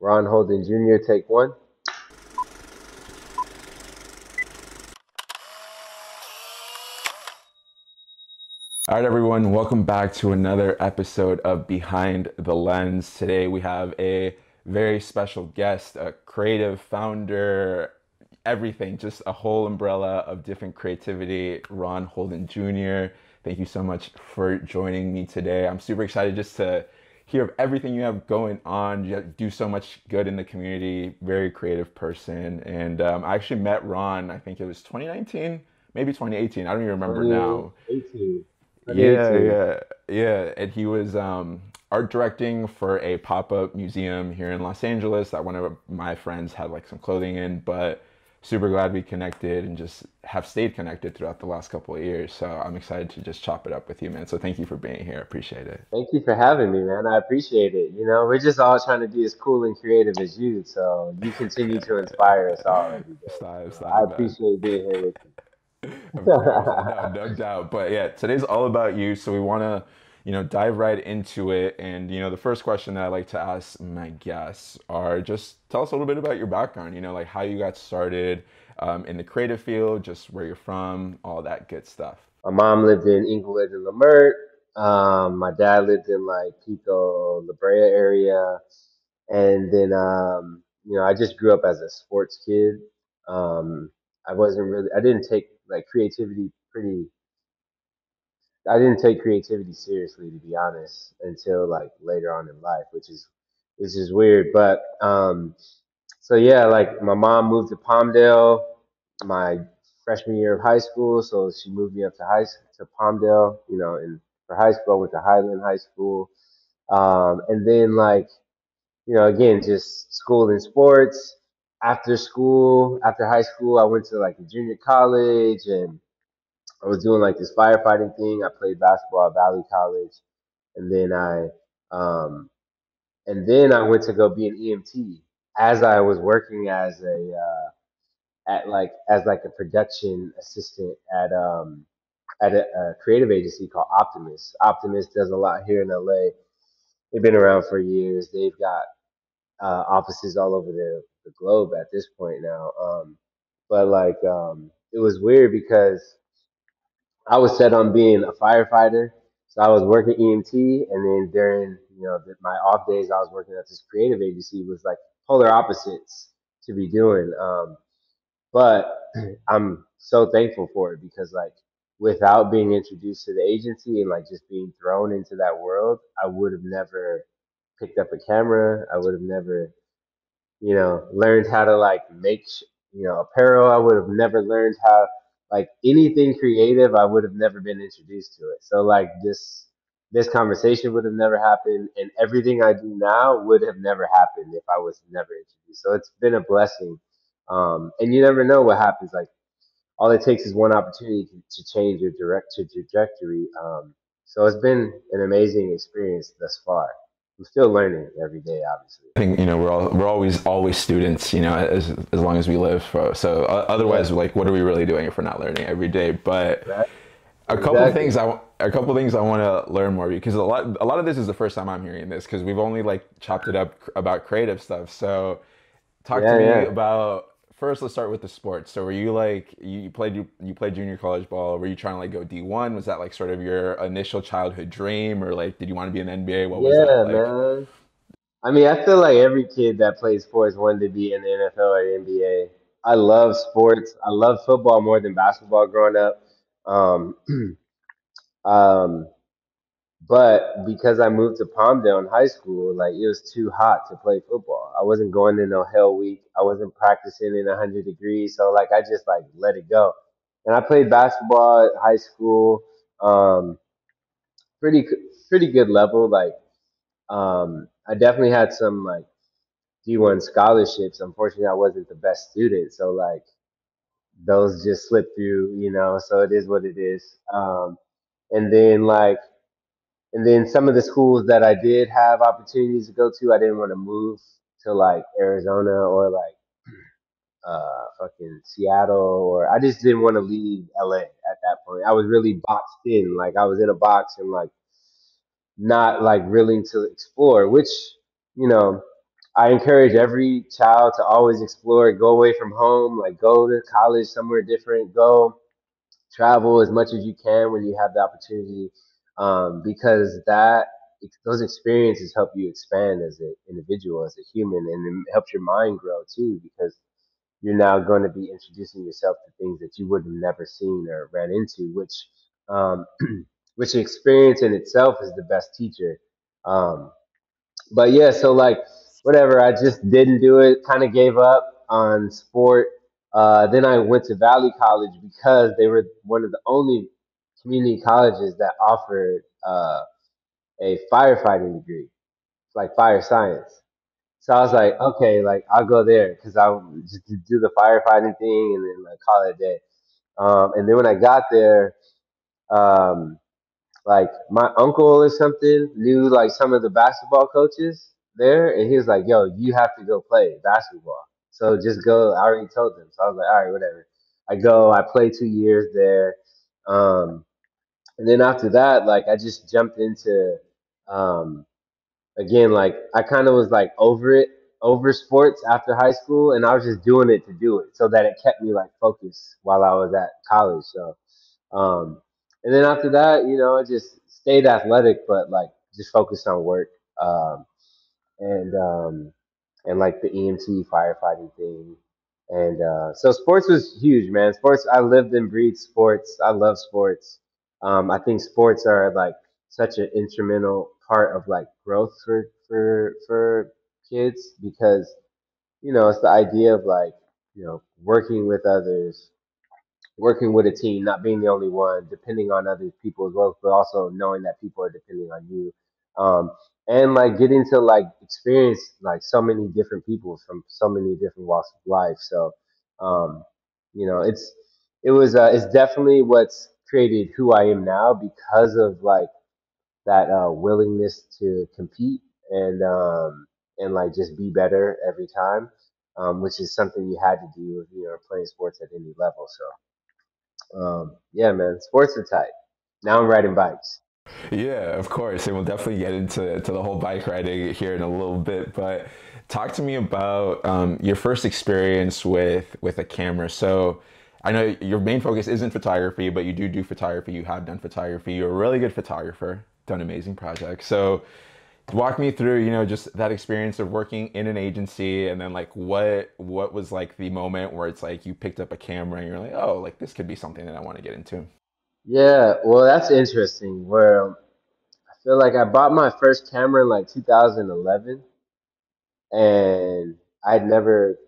Ron Holden Jr., take one. All right, everyone, welcome back to another episode of Behind the Lens. Today we have a very special guest, a creative founder, everything, just a whole umbrella of different creativity, Ron Holden Jr. Thank you so much for joining me today. I'm super excited just to hear of everything you have going on. You do so much good in the community, very creative person. And um, I actually met Ron, I think it was 2019, maybe 2018. I don't even remember now. 18. Yeah, yeah, yeah. And he was um, art directing for a pop up museum here in Los Angeles that one of my friends had like some clothing in. But super glad we connected and just have stayed connected throughout the last couple of years. So I'm excited to just chop it up with you, man. So thank you for being here. Appreciate it. Thank you for having me, man. I appreciate it. You know, we're just all trying to be as cool and creative as you. So you continue to inspire us all every day. Stop, stop, I appreciate being here with you. No, no doubt. But yeah, today's all about you. So we want to, you know, dive right into it. And you know, the first question that I like to ask my guests are just tell us a little bit about your background. You know, like how you got started um, in the creative field, just where you're from, all that good stuff. My mom lived in Inglewood and Leimert. Um, my dad lived in like Pico, La Brea area. And then, um, you know, I just grew up as a sports kid. Um, I wasn't really, I didn't take like creativity pretty, I didn't take creativity seriously, to be honest, until like later on in life, which is, which is weird. But, um, so yeah, like my mom moved to Palmdale my freshman year of high school, so she moved me up to high to Palmdale, you know, and for high school I went to Highland High School. Um, and then like, you know, again, just school and sports. After school, after high school, I went to like a junior college and I was doing like this firefighting thing. I played basketball at Valley College, and then I, um, and then I went to go be an EMT as I was working as a uh, at like as like a production assistant at um at a, a creative agency called Optimus. Optimus does a lot here in LA. They've been around for years. They've got uh, offices all over the, the globe at this point now. Um, but like um, it was weird because I was set on being a firefighter. So I was working EMT, and then during you know my off days, I was working at this creative agency. Was like polar opposites to be doing. Um, but I'm so thankful for it because like without being introduced to the agency and like just being thrown into that world, I would have never picked up a camera. I would have never you know, learned how to like make, you know, apparel. I would have never learned how, like anything creative, I would have never been introduced to it. So like this, this conversation would have never happened and everything I do now would have never happened if I was never introduced. So it's been a blessing. Um, and you never know what happens. Like all it takes is one opportunity to, to change your direct to trajectory. Um, so it's been an amazing experience thus far. I'm still learning every day, obviously. I think you know we're all we're always always students, you know, as as long as we live. So, so uh, Yeah, otherwise, like, what are we really doing if we're not learning every day? But right. a couple of Exactly. things I a couple of things I want to learn more because a lot a lot of this is the first time I'm hearing this because we've only like chopped it up about creative stuff. So talk to me yeah. about first. Let's start with the sports. So were you like you, played you, you played junior college ball? Were you trying to like go D1? Was that like sort of your initial childhood dream, or like did you want to be an NBA? What was that Yeah, like? man. I mean, I feel like every kid that plays sports wanted to be in the NFL or the NBA. I love sports. I love football more than basketball growing up. Um, um, but because I moved to Palmdale in high school, like it was too hot to play football. I wasn't going to no hell week. I wasn't practicing in 100 degrees. So like I just like let it go. And I played basketball at high school. Um, pretty pretty good level. Like um, I definitely had some like D1 scholarships. Unfortunately, I wasn't the best student, so like those just slipped through, you know. So it is what it is. Um, and then like, and then some of the schools that I did have opportunities to go to, I didn't want to move to like Arizona or like uh fucking Seattle or I just didn't want to leave LA at that point. I was really boxed in, like I was in a box and like not like willing to explore, which you know I encourage every child to always explore, go away from home, like go to college somewhere different, go travel as much as you can when you have the opportunity, um, because that those experiences help you expand as an individual, as a human, and it helps your mind grow too, because you're now going to be introducing yourself to things that you would have never seen or ran into, which um, which experience in itself is the best teacher. Um, but yeah, so like whatever, I just didn't do it. Kind of gave up on sport. Uh, then I went to Valley College because they were one of the only community colleges that offered uh, a firefighting degree, like fire science. So I was like, okay, like I'll go there because I just do the firefighting thing and then like call it a day. Um, and then when I got there, um, like my uncle or something knew like some of the basketball coaches there, and he was like, "Yo, you have to go play basketball." So just go. I already told them. So I was like, "All right, whatever." I go. I play two years there, um, and then after that, like I just jumped into um, again, like I kind of was like over it, over sports after high school, and I was just doing it to do it, so that it kept me like focused while I was at college. So, um, and then after that, you know, I just stayed athletic, but like just focused on work, um, and um, and like the EMT firefighting thing. And uh, so sports was huge, man. Sports, I lived and breathed sports. I love sports. Um, I think sports are like such an instrumental part of like growth for for for kids because you know it's the idea of like you know working with others working with a team, not being the only one, depending on other people as well, but also knowing that people are depending on you. Um, and like getting to like experience like so many different people from so many different walks of life. So, um, you know, it's it was uh, it's definitely what's created who I am now because of like that uh, willingness to compete and um, and like just be better every time, um, which is something you had to do if you know playing sports at any level. So. Um, yeah, man, sports are tight. Now I'm riding bikes. Yeah, of course. And we'll definitely get into to the whole bike riding here in a little bit. But talk to me about um, your first experience with with a camera. So I know your main focus isn't photography, but you do do photography. You have done photography. You're a really good photographer. Done amazing projects. So walk me through you know just that experience of working in an agency and then like what what was like the moment where it's like you picked up a camera and you're like oh like this could be something that i want to get into Yeah, well, that's interesting. Where um, I feel like I bought my first camera in like 2011, and I'd never,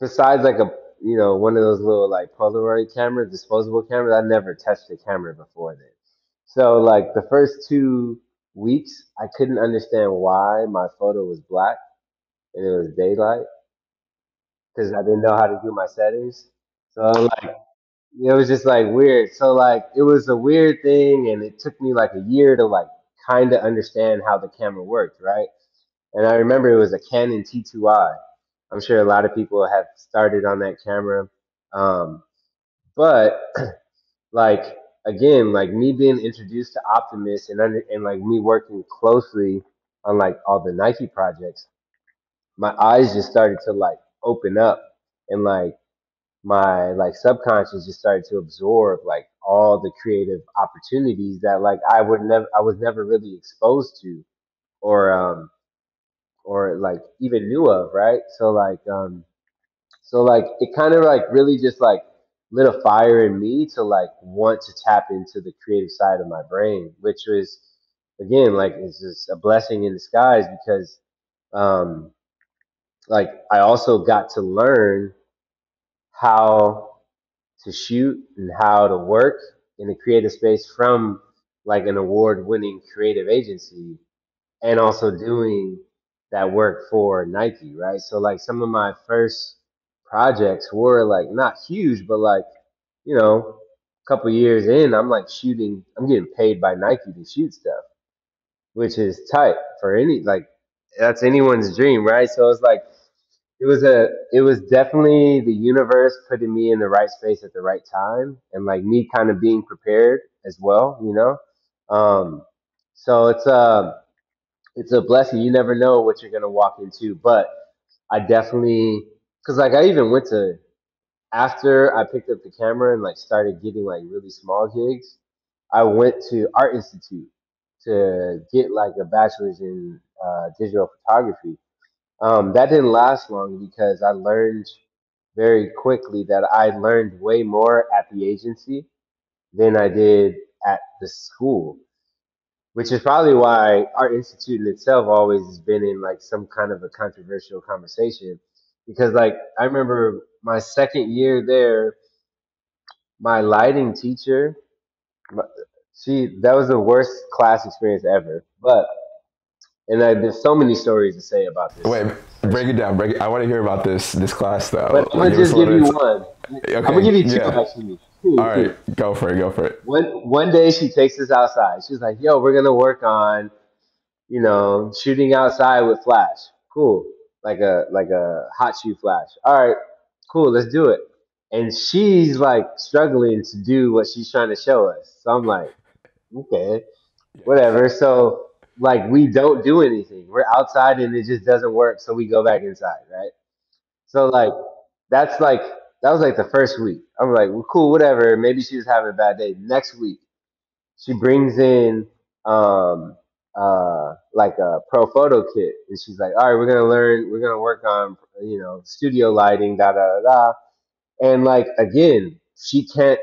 besides like a you know one of those little like Polaroid cameras, disposable cameras, I never touched a camera before then. So like the first two weeks, I couldn't understand why my photo was black and it was daylight because I didn't know how to do my settings. So like it was just like weird. So like it was a weird thing, and it took me like a year to like kind of understand how the camera worked, right? And I remember it was a Canon T2i. I'm sure a lot of people have started on that camera, um, but like again, like me being introduced to Optimus and under, and like me working closely on like all the Nike projects, my eyes just started to like open up and like my like subconscious just started to absorb like all the creative opportunities that like I would never I was never really exposed to or um or like even knew of, right? So like um so like it kind of like really just like lit a fire in me to like want to tap into the creative side of my brain, which was again like it's just a blessing in disguise because um like I also got to learn how to shoot and how to work in a creative space from like an award winning creative agency and also doing that work for Nike, right? So like some of my first projects were like not huge, but like, you know, a couple years in, I'm like shooting, I'm getting paid by Nike to shoot stuff, which is tight for any like that's anyone's dream, right? So it's like it was a it was definitely the universe putting me in the right space at the right time and like me kind of being prepared as well, you know. Um so it's uh it's a blessing. You never know what you're gonna walk into, but I definitely because like I even went to after I picked up the camera and like started getting like really small gigs. I went to Art Institute to get like a bachelor's in uh, digital photography. Um, that didn't last long because I learned very quickly that I learned way more at the agency than I did at the school which is probably why Art Institute in itself always has been in like some kind of a controversial conversation. Because like I remember my second year there, my lighting teacher, she that was the worst class experience ever. But and I, there's so many stories to say about this. Wait, break it down. Break it. I want to hear about this this class though. But I'm gonna just give you one. I'm gonna give you two yeah. actually. All two. go for it. Go for it. One one day she takes us outside. She's like, "Yo, we're gonna work on, you know, shooting outside with flash. Cool, like a like a hot shoe flash. All right, cool, let's do it." And she's like struggling to do what she's trying to show us. So I'm like, okay, whatever. So like we don't do anything. We're outside and it just doesn't work. So we go back inside, right? So like that's like that was like the first week. I'm like, well, cool, whatever. Maybe she was having a bad day. Next week, she brings in um uh like a Profoto kit, and she's like, all right, we're gonna learn, we're gonna work on you know studio lighting, da da da da. And like again, she can't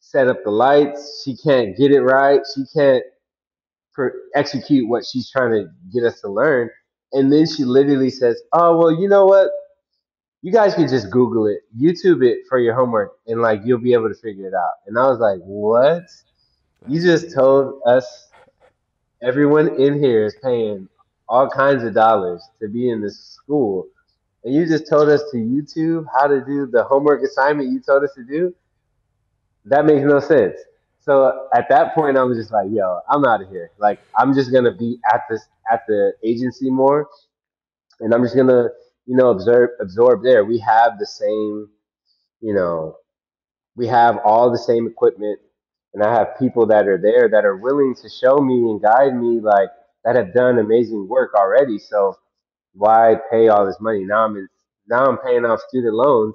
set up the lights. She can't get it right. She can't per- execute what she's trying to get us to learn. And then she literally says, "Oh well, you know what? You guys can just Google it, YouTube it for your homework, and like you'll be able to figure it out. And I was like, what? You just told us everyone in here is paying all kinds of dollars to be in this school, and you just told us to YouTube how to do the homework assignment you told us to do? That makes no sense. So at that point, I was just like, yo, I'm out of here. Like, I'm just gonna be at this at the agency more, and I'm just gonna, you know, observe absorb there. We have the same, you know, we have all the same equipment, and I have people that are there that are willing to show me and guide me, like that have done amazing work already. So why pay all this money now? I'm in, now I'm paying off student loans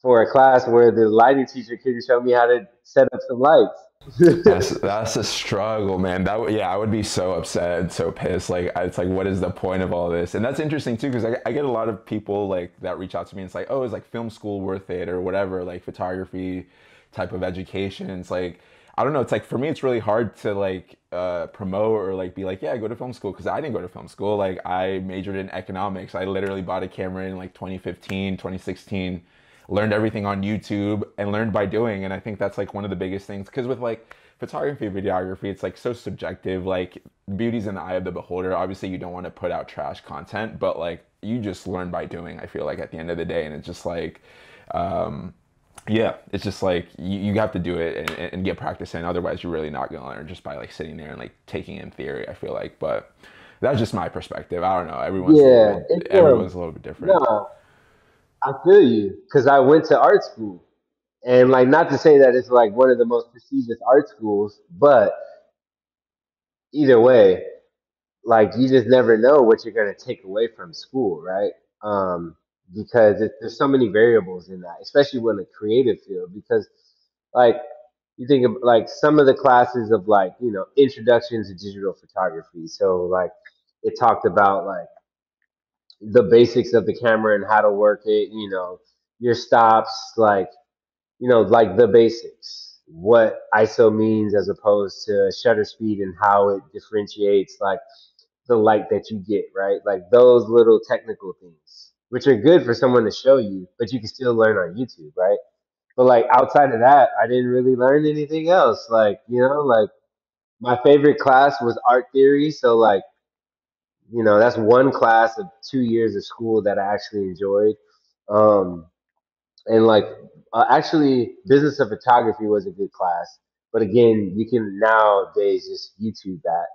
for a class where the lighting teacher couldn't show me how to set up some lights. That's that's a struggle, man. That would yeah, I would be so upset and so pissed. Like it's like, what is the point of all this? And that's interesting too, because I, I get a lot of people like that reach out to me. And it's like, oh, is like film school worth it or whatever, like photography type of education. It's like, I don't know. It's like for me, it's really hard to like uh, promote or like be like, yeah, go to film school because I didn't go to film school. Like I majored in economics. I literally bought a camera in like 2015, 2016 learned everything on YouTube and learned by doing. And I think that's like one of the biggest things because with like photography, videography, it's like so subjective. Like beauty's in the eye of the beholder. Obviously, you don't want to put out trash content, but like you just learn by doing. I feel like at the end of the day, and it's just like. Um, yeah, it's just like you, you have to do it and, and get practice in. Otherwise, you're really not gonna learn just by like sitting there and like taking in theory. I feel like, but that's just my perspective. I don't know. Everyone's a little yeah, bit, um, everyone's a little bit different. no, I feel you because I went to art school, and like not to say that it's like one of the most prestigious art schools, but either way, like you just never know what you're gonna take away from school, right? Um, because it, there's so many variables in that, especially when the creative field. Because like you think of like some of the classes of like you know introduction to digital photography. So like it talked about like the basics of the camera and how to work it. You know your stops, like you know, like the basics, what ISO means as opposed to shutter speed and how it differentiates like the light that you get, right? Like those little technical things, which are good for someone to show you, but you can still learn on YouTube, right? But like outside of that, I didn't really learn anything else. Like, you know, like my favorite class was art theory. So like, you know, that's one class of two years of school that I actually enjoyed. Um, and like uh, actually business of photography was a good class. But again you can nowadays just youtube that.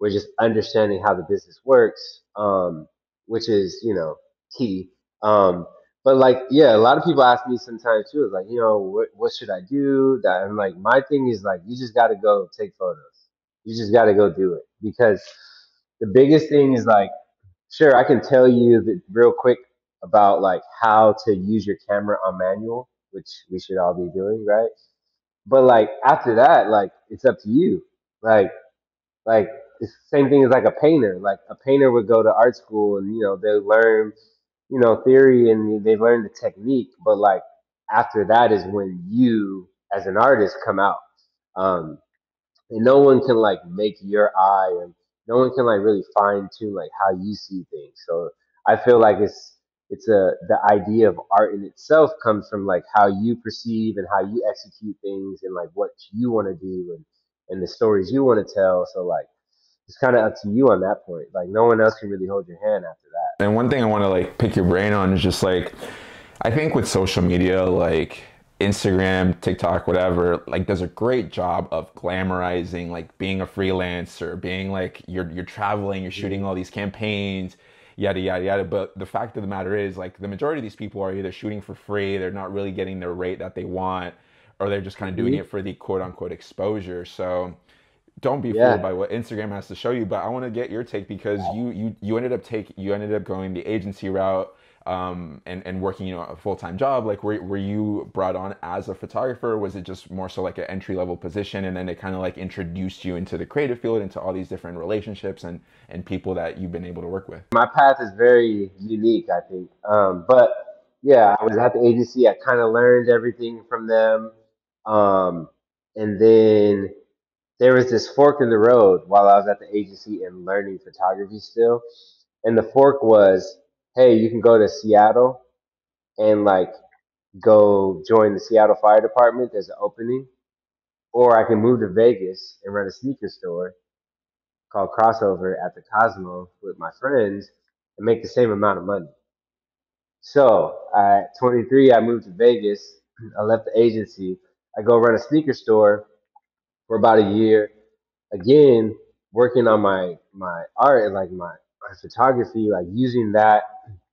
We're just understanding how the business works um which is you know key. Um but like yeah a lot of people ask me sometimes too like you know what, what should i do? That and like my thing is like you just got to go take photos. You just got to go do it. Because the biggest thing is like, sure, I can tell you that real quick about like how to use your camera on manual, which we should all be doing, right? But like after that, like it's up to you. Like like it's the same thing as like a painter. Like a painter would go to art school and you know they learn you know theory and they learn the technique, but like after that is when you as an artist come out. Um, and no one can like make your eye and no one can like really fine tune like how you see things. So I feel like it's it's a the idea of art in itself comes from like how you perceive and how you execute things and like what you want to do and and the stories you want to tell. So like it's kind of up to you on that point. Like no one else can really hold your hand after that. And one thing I want to like pick your brain on is just like I think with social media like Instagram, TikTok, whatever, like does a great job of glamorizing like being a freelancer, being like you're you're traveling, you're shooting all these campaigns, yada yada yada. But the fact of the matter is like the majority of these people are either shooting for free, they're not really getting the rate that they want, or they're just kind of doing Mhm. it for the quote unquote exposure. So don't be fooled by what Instagram has to show you. But I want to get your take because you you you ended up take you ended up going the agency route um, and and working you know a full time job. Like were were you brought on as a photographer? Was it just more so like an entry level position, and then it kind of like introduced you into the creative field, into all these different relationships and and people that you've been able to work with? My path is very unique, I think. Um, but yeah, I was at the agency. I kind of learned everything from them. Um, and then there was this fork in the road while I was at the agency and learning photography still. And the fork was, hey, you can go to Seattle and like go join the Seattle Fire Department. There's an opening. Or I can move to Vegas and run a sneaker store called Crossover at the Cosmo with my friends and make the same amount of money. So at 23, I moved to Vegas. I left the agency. I go run a sneaker store for about a year. Again, working on my my art and like my, my photography, like using that,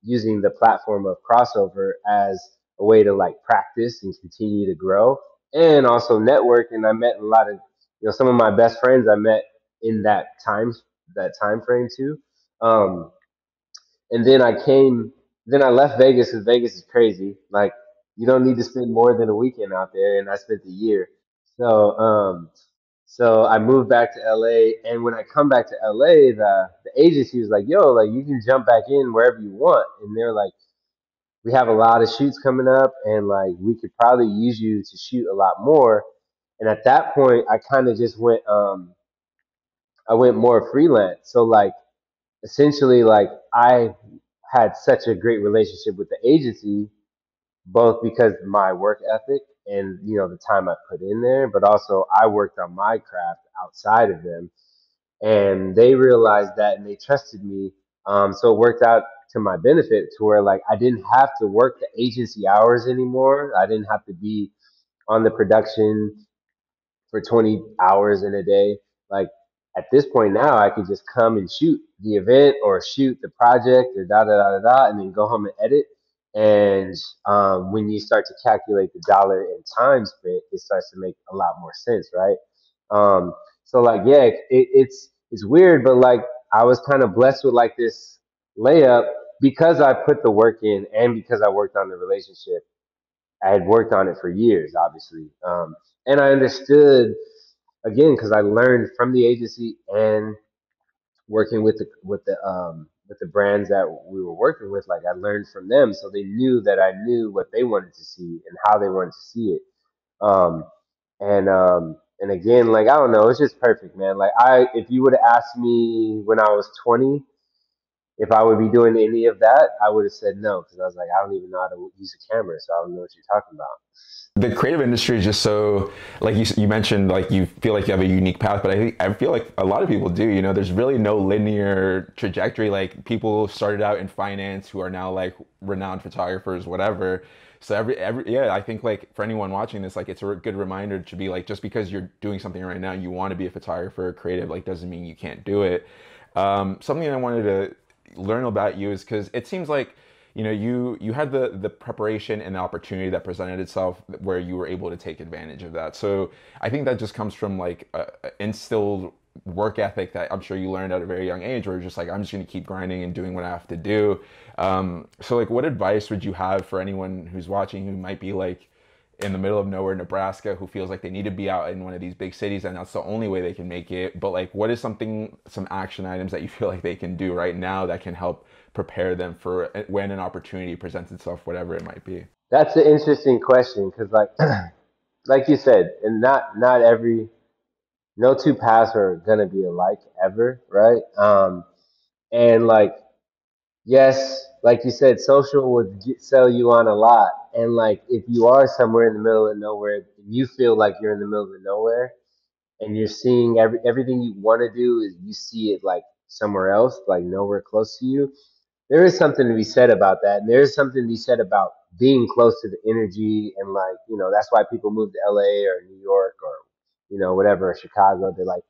using the platform of crossover as a way to like practice and continue to grow, and also network. And I met a lot of you know some of my best friends I met in that time that time frame too. Um, and then I came, then I left Vegas because Vegas is crazy. Like you don't need to spend more than a weekend out there, and I spent a year. So, um, so I moved back to LA, and when I come back to LA, the the agency was like, "Yo, like you can jump back in wherever you want," and they're like, "We have a lot of shoots coming up, and like we could probably use you to shoot a lot more." And at that point, I kind of just went, um, I went more freelance. So like essentially like I had such a great relationship with the agency, both because my work ethic and you know the time I put in there, but also I worked on my craft outside of them, and they realized that and they trusted me. Um, so it worked out to my benefit to where like I didn't have to work the agency hours anymore. I didn't have to be on the production for 20 hours in a day. Like at this point now, I could just come and shoot the event or shoot the project or da da da da da, and then go home and edit. And um, when you start to calculate the dollar and time spent, it starts to make a lot more sense, right? Um, so like, yeah, it, it's it's weird, but like I was kind of blessed with like this layup because I put the work in and because I worked on the relationship I had worked on it for years, obviously, um, and I understood again because I learned from the agency and working with the with the um, with the brands that we were working with. Like I learned from them, so they knew that I knew what they wanted to see and how they wanted to see it. Um, and um, and again, like I don't know, it's just perfect, man. Like I, if you would have asked me when I was 20 if I would be doing any of that, I would have said no because I was like, I don't even know how to use a camera, so I don't know what you're talking about. the creative industry is just so like you, you mentioned like you feel like you have a unique path but i think i feel like a lot of people do you know? There's really no linear trajectory. Like people started out in finance who are now like renowned photographers whatever. So every every yeah i think like for anyone watching this like it's a good reminder to be like just because you're doing something right now you want to be a photographer creative like doesn't mean you can't do it. Um, something i wanted to learn about you is because it seems like you know you you had the the preparation and the opportunity that presented itself where you were able to take advantage of that so i think that just comes from like a, a instilled work ethic that I'm sure you learned at a very young age, where you're just like, I'm just going to keep grinding and doing what I have to do. Um, so, like, what advice would you have for anyone who's watching who might be like in the middle of nowhere, Nebraska, who feels like they need to be out in one of these big cities and that's the only way they can make it? But, like, what is something, some action items that you feel like they can do right now that can help prepare them for when an opportunity presents itself, whatever it might be? That's an interesting question because, like, like you said, and not not every no two paths are gonna be alike ever, right? Um, and like, yes, like you said, social would get, sell you on a lot, and like if you are somewhere in the middle of nowhere, you feel like you're in the middle of nowhere, and you're seeing every everything you want to do is you see it like somewhere else, like nowhere close to you. There is something to be said about that, and there is something to be said about being close to the energy and like you know that's why people move to LA or New York or you know whatever Chicago to like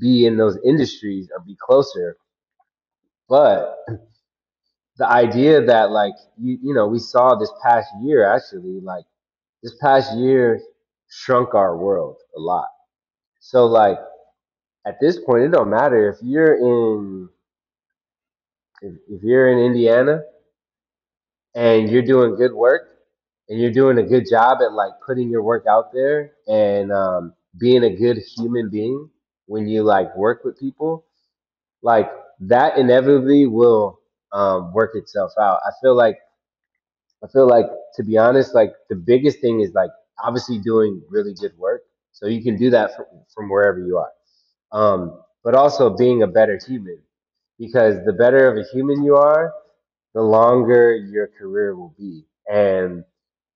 be in those industries or be closer. But the idea that like you you know we saw this past year actually like this past year shrunk our world a lot. So like at this point it don't matter if you're in if, if you're in Indiana and you're doing good work and you're doing a good job at like putting your work out there and um, being a good human being when you like work with people like that inevitably will um, work itself out. I feel like i feel like to be honest like the biggest thing is like obviously doing really good work. So you can do that from, from wherever you are. Um, but also being a better human because the better of a human you are the longer your career will be. And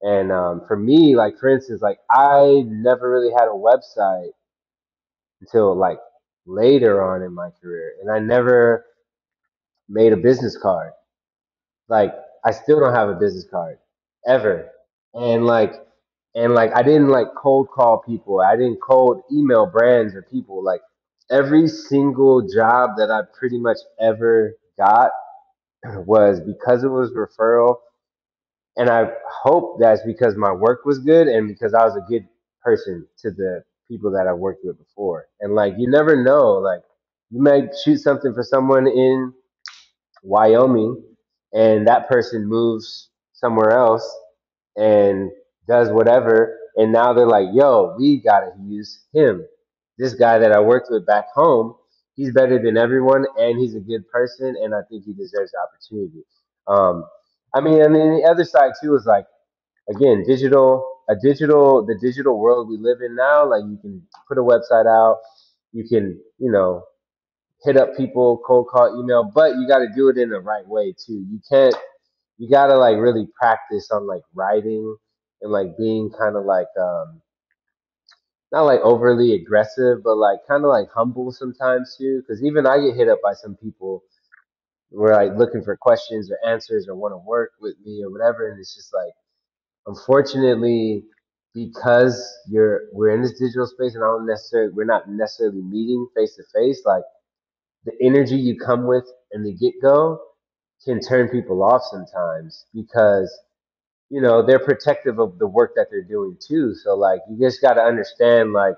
and um, for me, like for instance, like I never really had a website until like later on in my career, and I never made a mm. business card. Like I still don't have a business card ever, and like and like I didn't like cold call people. I didn't cold email brands or people. Like every single job that I pretty much ever got was because it was referral and I hope that's because my work was good and because I was a good person to the people that I worked with before. And like you never know, like you might shoot something for someone in Wyoming and that person moves somewhere else and does whatever and now they're like, "Yo, we got to use him." This guy that I worked with back home, he's better than everyone and he's a good person and I think he deserves the opportunity. Um, I mean, and then the other side too is like again, digital, a digital, the digital world we live in now. Like you can put a website out, you can, you know, hit up people, cold call, email, but you got to do it in the right way too. You can't, you got to like really practice on like writing and like being kind of like, um, not like overly aggressive, but like kind of like humble sometimes too. Cause even I get hit up by some people who are like looking for questions or answers or want to work with me or whatever. And it's just like, unfortunately, because you're we're in this digital space and I don't necessarily we're not necessarily meeting face to face, like the energy you come with in the get go can turn people off sometimes because you know they're protective of the work that they're doing too. So like you just got to understand like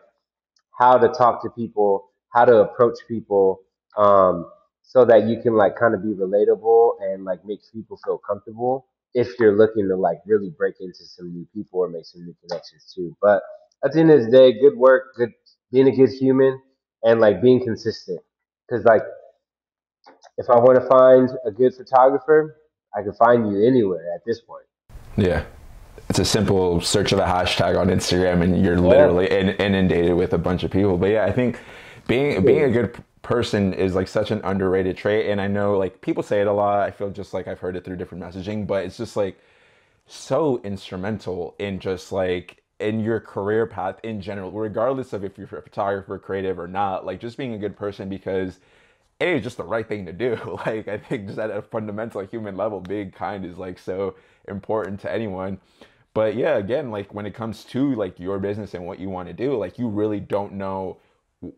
how to talk to people, how to approach people, um, so that you can like kind of be relatable and like make people feel comfortable if you're looking to like really break into some new people or make some new connections too. But at the end of the day, good work, good being a good human, and like being consistent. Because like if I want to find a good photographer, I can find you anywhere at this point. Yeah. It's a simple search of a hashtag on Instagram, and you're literally in, inundated with a bunch of people. But yeah, I think being being a good person is like such an underrated trait and i know like people say it a lot i feel just like i've heard it through different messaging but it's just like so instrumental in just like in your career path in general regardless of if you're a photographer creative or not like just being a good person because a is just the right thing to do. Like i think just at a fundamental human level being kind is like so important to anyone. But yeah again like when it comes to like your business and what you want to do like you really don't know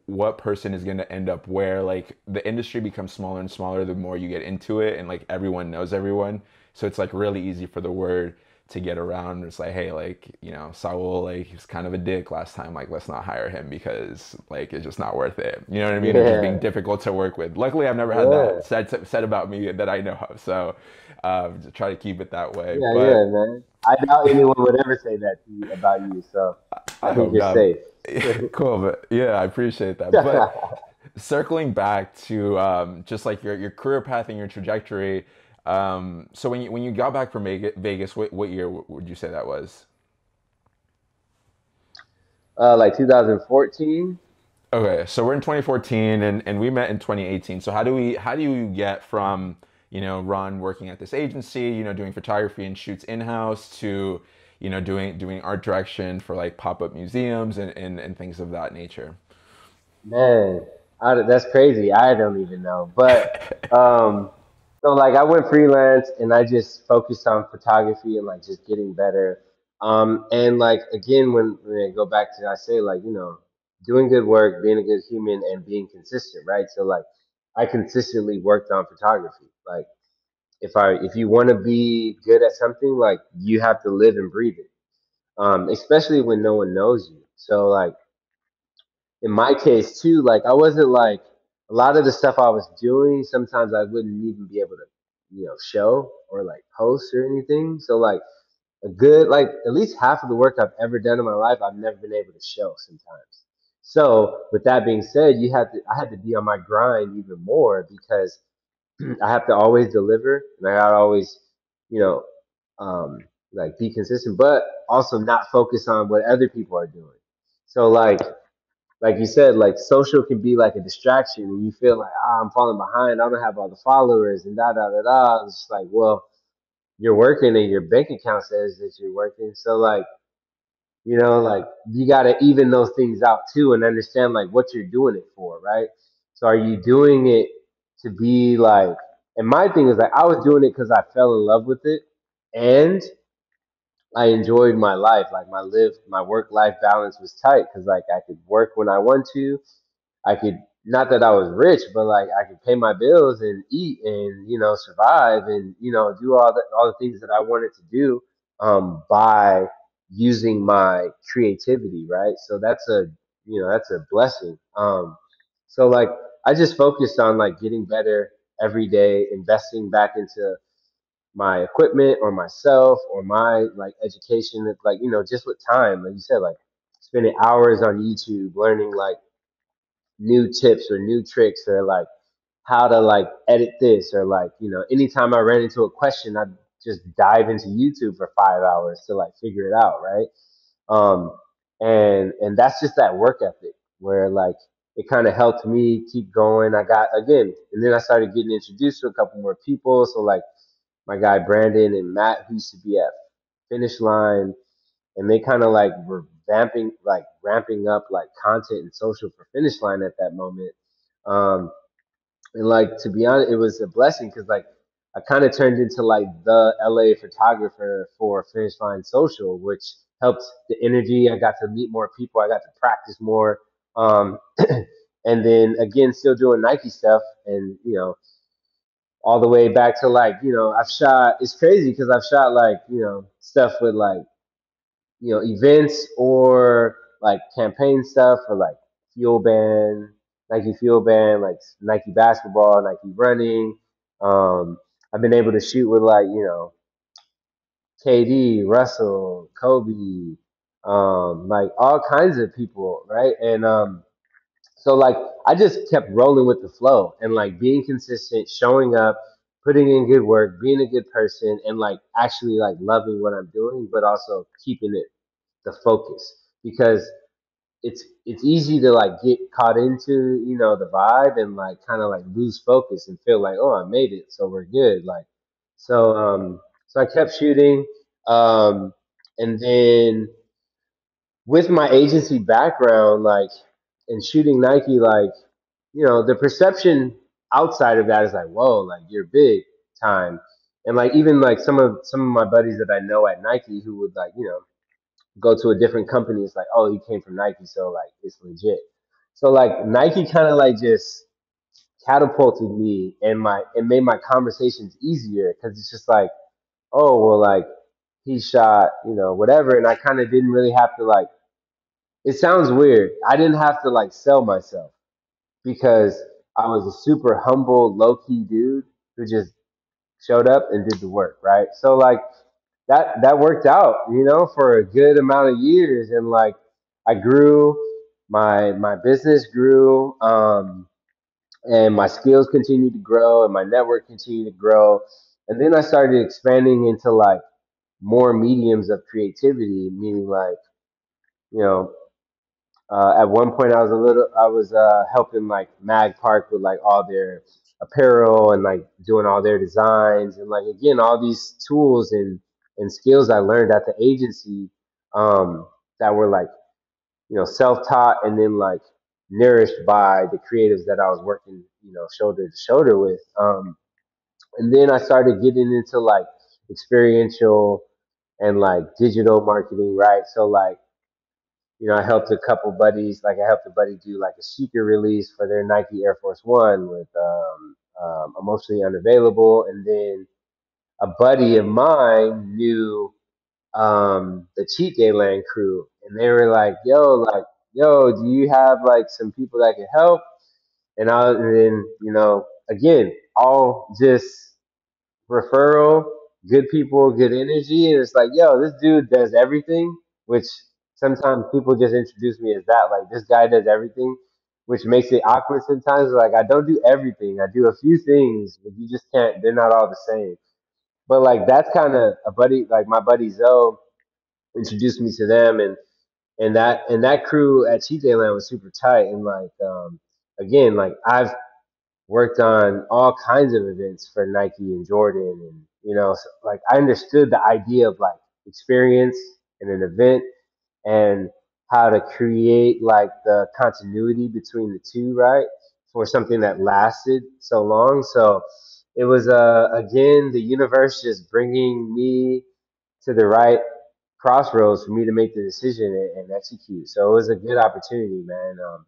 what person is going to end up where like the industry becomes smaller and smaller the more you get into it and like everyone knows everyone. So it's like really easy for the word to get around. It's like, hey, like you know, Saul, like he's kind of a dick last time. Like let's not hire him because like it's just not worth it. You know what I mean? It's just being difficult to work with. Luckily, I've never had yeah, that said said about me that I know of. So um, try to keep it that way. yeah, yeah, man. I doubt anyone would ever say that to you about you, so I I think hope you're not. safe. cool, but yeah, I appreciate that. But circling back to um, just like your, your career path and your trajectory. Um, so when you when you got back from Vegas, Vegas what, what year would you say that was? Uh, like 2014. Okay, so we're in 2014 and, and we met in 2018. So how do we how do you get from, you know, Ron working at this agency, you know, doing photography and shoots in-house to, you know, doing doing art direction for like pop-up museums and, and, and things of that nature? Man, I, that's crazy. I don't even know. But um, so like I went freelance and I just focused on photography and like just getting better. Um, and like again, when, when I go back to I say like you know doing good work, being a good human, and being consistent, right? So like I consistently worked on photography. Like if I if you want to be good at something, like you have to live and breathe it. Um, especially when no one knows you. So like in my case too, like I wasn't like a lot of the stuff I was doing, sometimes I wouldn't even be able to, you know, show or like post or anything. So like a good like at least half of the work I've ever done in my life, I've never been able to show sometimes. So with that being said, you had to I had to be on my grind even more because I have to always deliver and I gotta always, you know, um like be consistent, but also not focus on what other people are doing. So like like you said, like social can be like a distraction, and you feel like, ah, I'm falling behind. I don't have all the followers, and da da da da. It's like, well, you're working, and your bank account says that you're working. So like, you know, like you got to even those things out too, and understand like what you're doing it for, right? So are you doing it to be like? And my thing is like, I was doing it because I fell in love with it, and I enjoyed my life. Like my live, my work life balance was tight because like I could work when I want to I could not that I was rich, but like I could pay my bills and eat and you know survive and you know do all the all the things that I wanted to do um, by using my creativity, right? So that's a you know that's a blessing. Um, so like I just focused on like getting better every day, investing back into my equipment or myself or my like education, like you know just with time, like you said, like spending hours on YouTube learning like new tips or new tricks or like how to like edit this or like you know anytime i ran into a question i'd just dive into youtube for five hours to like figure it out right? Um and and that's just that work ethic where like it kind of helped me keep going. I got again and then i started getting introduced to a couple more people so like my guy brandon and matt who used to be at finish line and they kind of like were vamping like ramping up like content and social for finish line at that moment. Um and like to be honest it was a blessing because like i kind of turned into like the la photographer for finish line social which helped the energy. I got to meet more people. I got to practice more. Um and then again still doing nike stuff and you know all the way back to like you know i've shot it's crazy because i've shot like you know stuff with like you know, events or like campaign stuff for like Fuel Band, Nike Fuel Band, like Nike basketball, Nike running. Um, I've been able to shoot with like, you know, KD, Russell, Kobe, um, like all kinds of people, right? And um, so like I just kept rolling with the flow and like being consistent, showing up, putting in good work, being a good person, and like actually like loving what I'm doing, but also keeping it the focus. Because it's it's easy to like get caught into you know the vibe and like kind of like lose focus and feel like oh I made it so we're good like so um so I kept shooting um and then with my agency background like and shooting Nike like you know the perception outside of that is like whoa like you're big time and like even like some of some of my buddies that I know at Nike who would like you know go to a different company, it's like, oh, he came from Nike, so like it's legit. So like Nike kind of like just catapulted me and my and made my conversations easier because it's just like, oh well, like he shot, you know, whatever, and I kind of didn't really have to like. It sounds weird. I didn't have to like sell myself because I was a super humble, low key dude who just showed up and did the work, right? So like that that worked out, you know, for a good amount of years, and like I grew, my my business grew, um, and my skills continued to grow, and my network continued to grow, and then I started expanding into like more mediums of creativity, meaning like you know uh, at one point, I was a little, I was uh, helping like Mag Park with like all their apparel and like doing all their designs and like again all these tools and and skills I learned at the agency um, that were like you know self taught and then like nourished by the creatives that I was working you know shoulder to shoulder with. Um, and then I started getting into like experiential and like digital marketing, right? So like you know, I helped a couple buddies, like I helped a buddy do like a sneaker release for their Nike Air Force One with um, um, Emotionally Unavailable. And then a buddy of mine knew um, the Cheat Day Land crew. And they were like, yo, like, yo, do you have like some people that can help? And I, and then, you know, again, all just referral, good people, good energy. And it's like, yo, this dude does everything, which sometimes people just introduce me as that. Like, this guy does everything, which makes it awkward sometimes. Like, I don't do everything. I do a few things, but you just can't, they're not all the same. But like, that's kind of a buddy, like my buddy Zoe introduced me to them. And, and that, and that crew at Cheat Land was super tight. And like, um, again, like I've worked on all kinds of events for Nike and Jordan, and you know, so, like I understood the idea of like experience in an event and how to create like the continuity between the two, right? For something that lasted so long. So it was uh again the universe just bringing me to the right crossroads for me to make the decision and, and execute. So it was a good opportunity, man. Um,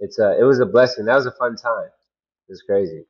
it's a it was a blessing. That was a fun time. It was crazy.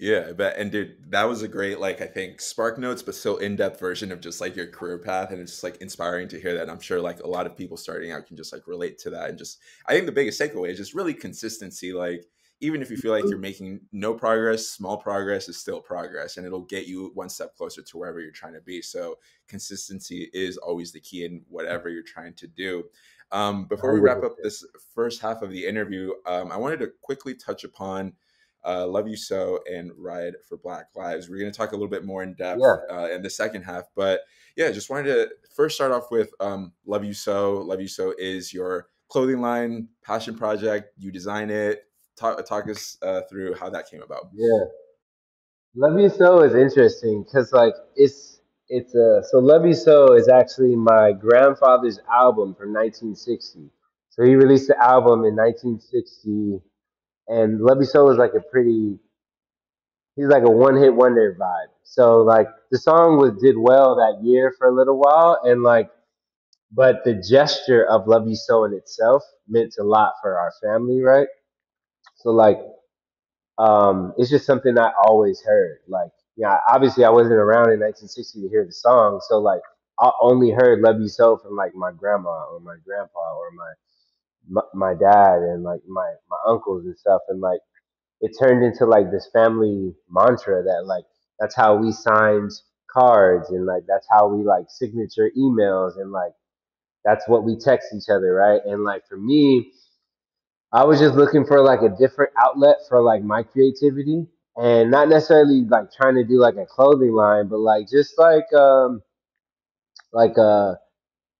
Yeah, but. And dude, that was a great, like, I think Spark Notes, but so in-depth version of just like your career path. And it's just like inspiring to hear that. I'm sure like a lot of people starting out can just like relate to that. And just, I think the biggest takeaway is just really consistency. Like, even if you feel like you're making no progress, small progress is still progress and it'll get you one step closer to wherever you're trying to be. So, consistency is always the key in whatever you're trying to do. Um, before we wrap up this first half of the interview, um, I wanted to quickly touch upon uh, Love You So and Ride for Black Lives. We're going to talk a little bit more in depth Yeah. uh, in the second half, but yeah, just wanted to first start off with um, Love You So. Love You So is your clothing line, passion project. You design it. Talk, talk us uh, through how that came about. Yeah. Love You So is interesting because like it's it's a so Love You So is actually my grandfather's album from 1960. So he released the album in 1960, and Love You So is like a pretty he's like a one hit wonder vibe. So like the song was did well that year for a little while, and like but the gesture of Love You So in itself meant a lot for our family, right? So like um, it's just something I always heard. Like, yeah, obviously I wasn't around in 1960 to hear the song, so like I only heard "Love You So" from like my grandma or my grandpa or my my, dad and like my my uncles and stuff, and like it turned into like this family mantra that like that's how we signed cards and like that's how we like signature emails and like that's what we text each other, right? And like for me, I was just looking for like a different outlet for like my creativity and not necessarily like trying to do like a clothing line, but like just like um like uh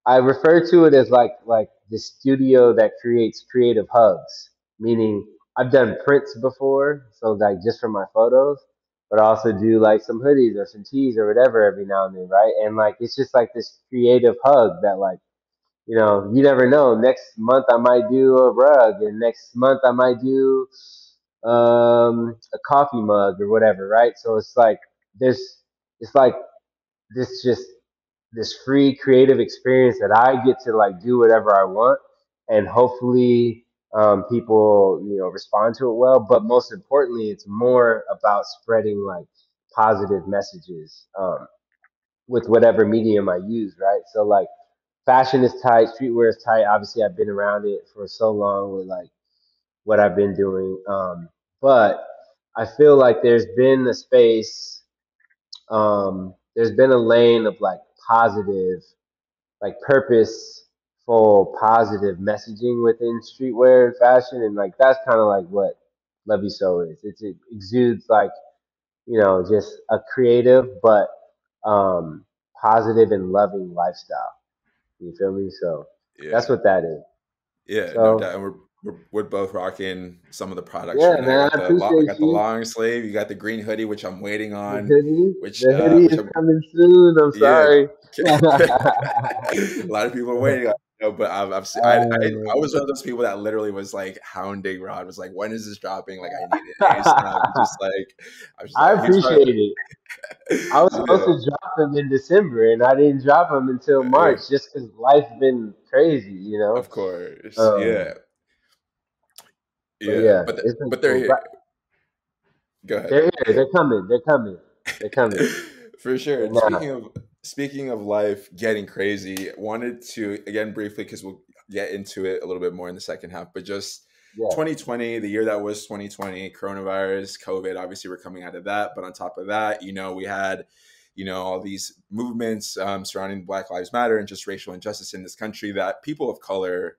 I refer to it as like like the studio that creates creative hubs, meaning I've done prints before, so like just for my photos, but I also do like some hoodies or some tees or whatever every now and then, right? And like it's just like this creative hug that like you know, you never know. Next month I might do a rug, and next month I might do um, a coffee mug or whatever, right? So it's like this, it's like this just this free creative experience that I get to like do whatever I want, and hopefully um, people you know respond to it well. But most importantly, it's more about spreading like positive messages. Um, with whatever medium I use, right? So like fashion is tight, streetwear is tight. Obviously, I've been around it for so long with like what I've been doing. Um, but I feel like there's been a space, um, there's been a lane of like positive, like purposeful, positive messaging within streetwear and fashion, and like that's kind of like what Love You So is. It's, it exudes like you know just a creative but um, positive and loving lifestyle. You feel me? So Yeah. that's what that is. Yeah, no doubt. And we're we're, we're both rocking some of the products yeah, right man, got I the lo- I got the long sleeve. You got the green hoodie, which I'm waiting The on. hoodie, Which the uh, hoodie which is I'm coming soon. I'm yeah. sorry. a lot of people are waiting. on you know, but I've, I've se- I, I I was one of those people that literally was like hounding Rod. Was like, when is this dropping? Like, I need it ASAP. Just like I just I like, appreciate it. I was supposed Yeah, to drop them in December, and I didn't drop them until March, just because life's been crazy, you know. of course. Um, Yeah, but yeah. yeah, But th- but they're here. Go ahead. they're here. They're coming. They're coming. They're coming. For sure. And speaking of speaking of life getting crazy, wanted to again briefly because we'll get into it a little bit more in the second half, but just yeah. 2020, the year that was 2020, coronavirus, COVID, obviously we're coming out of that. But on top of that, you know, we had, you know, all these movements um, surrounding Black Lives Matter and just racial injustice in this country that people of color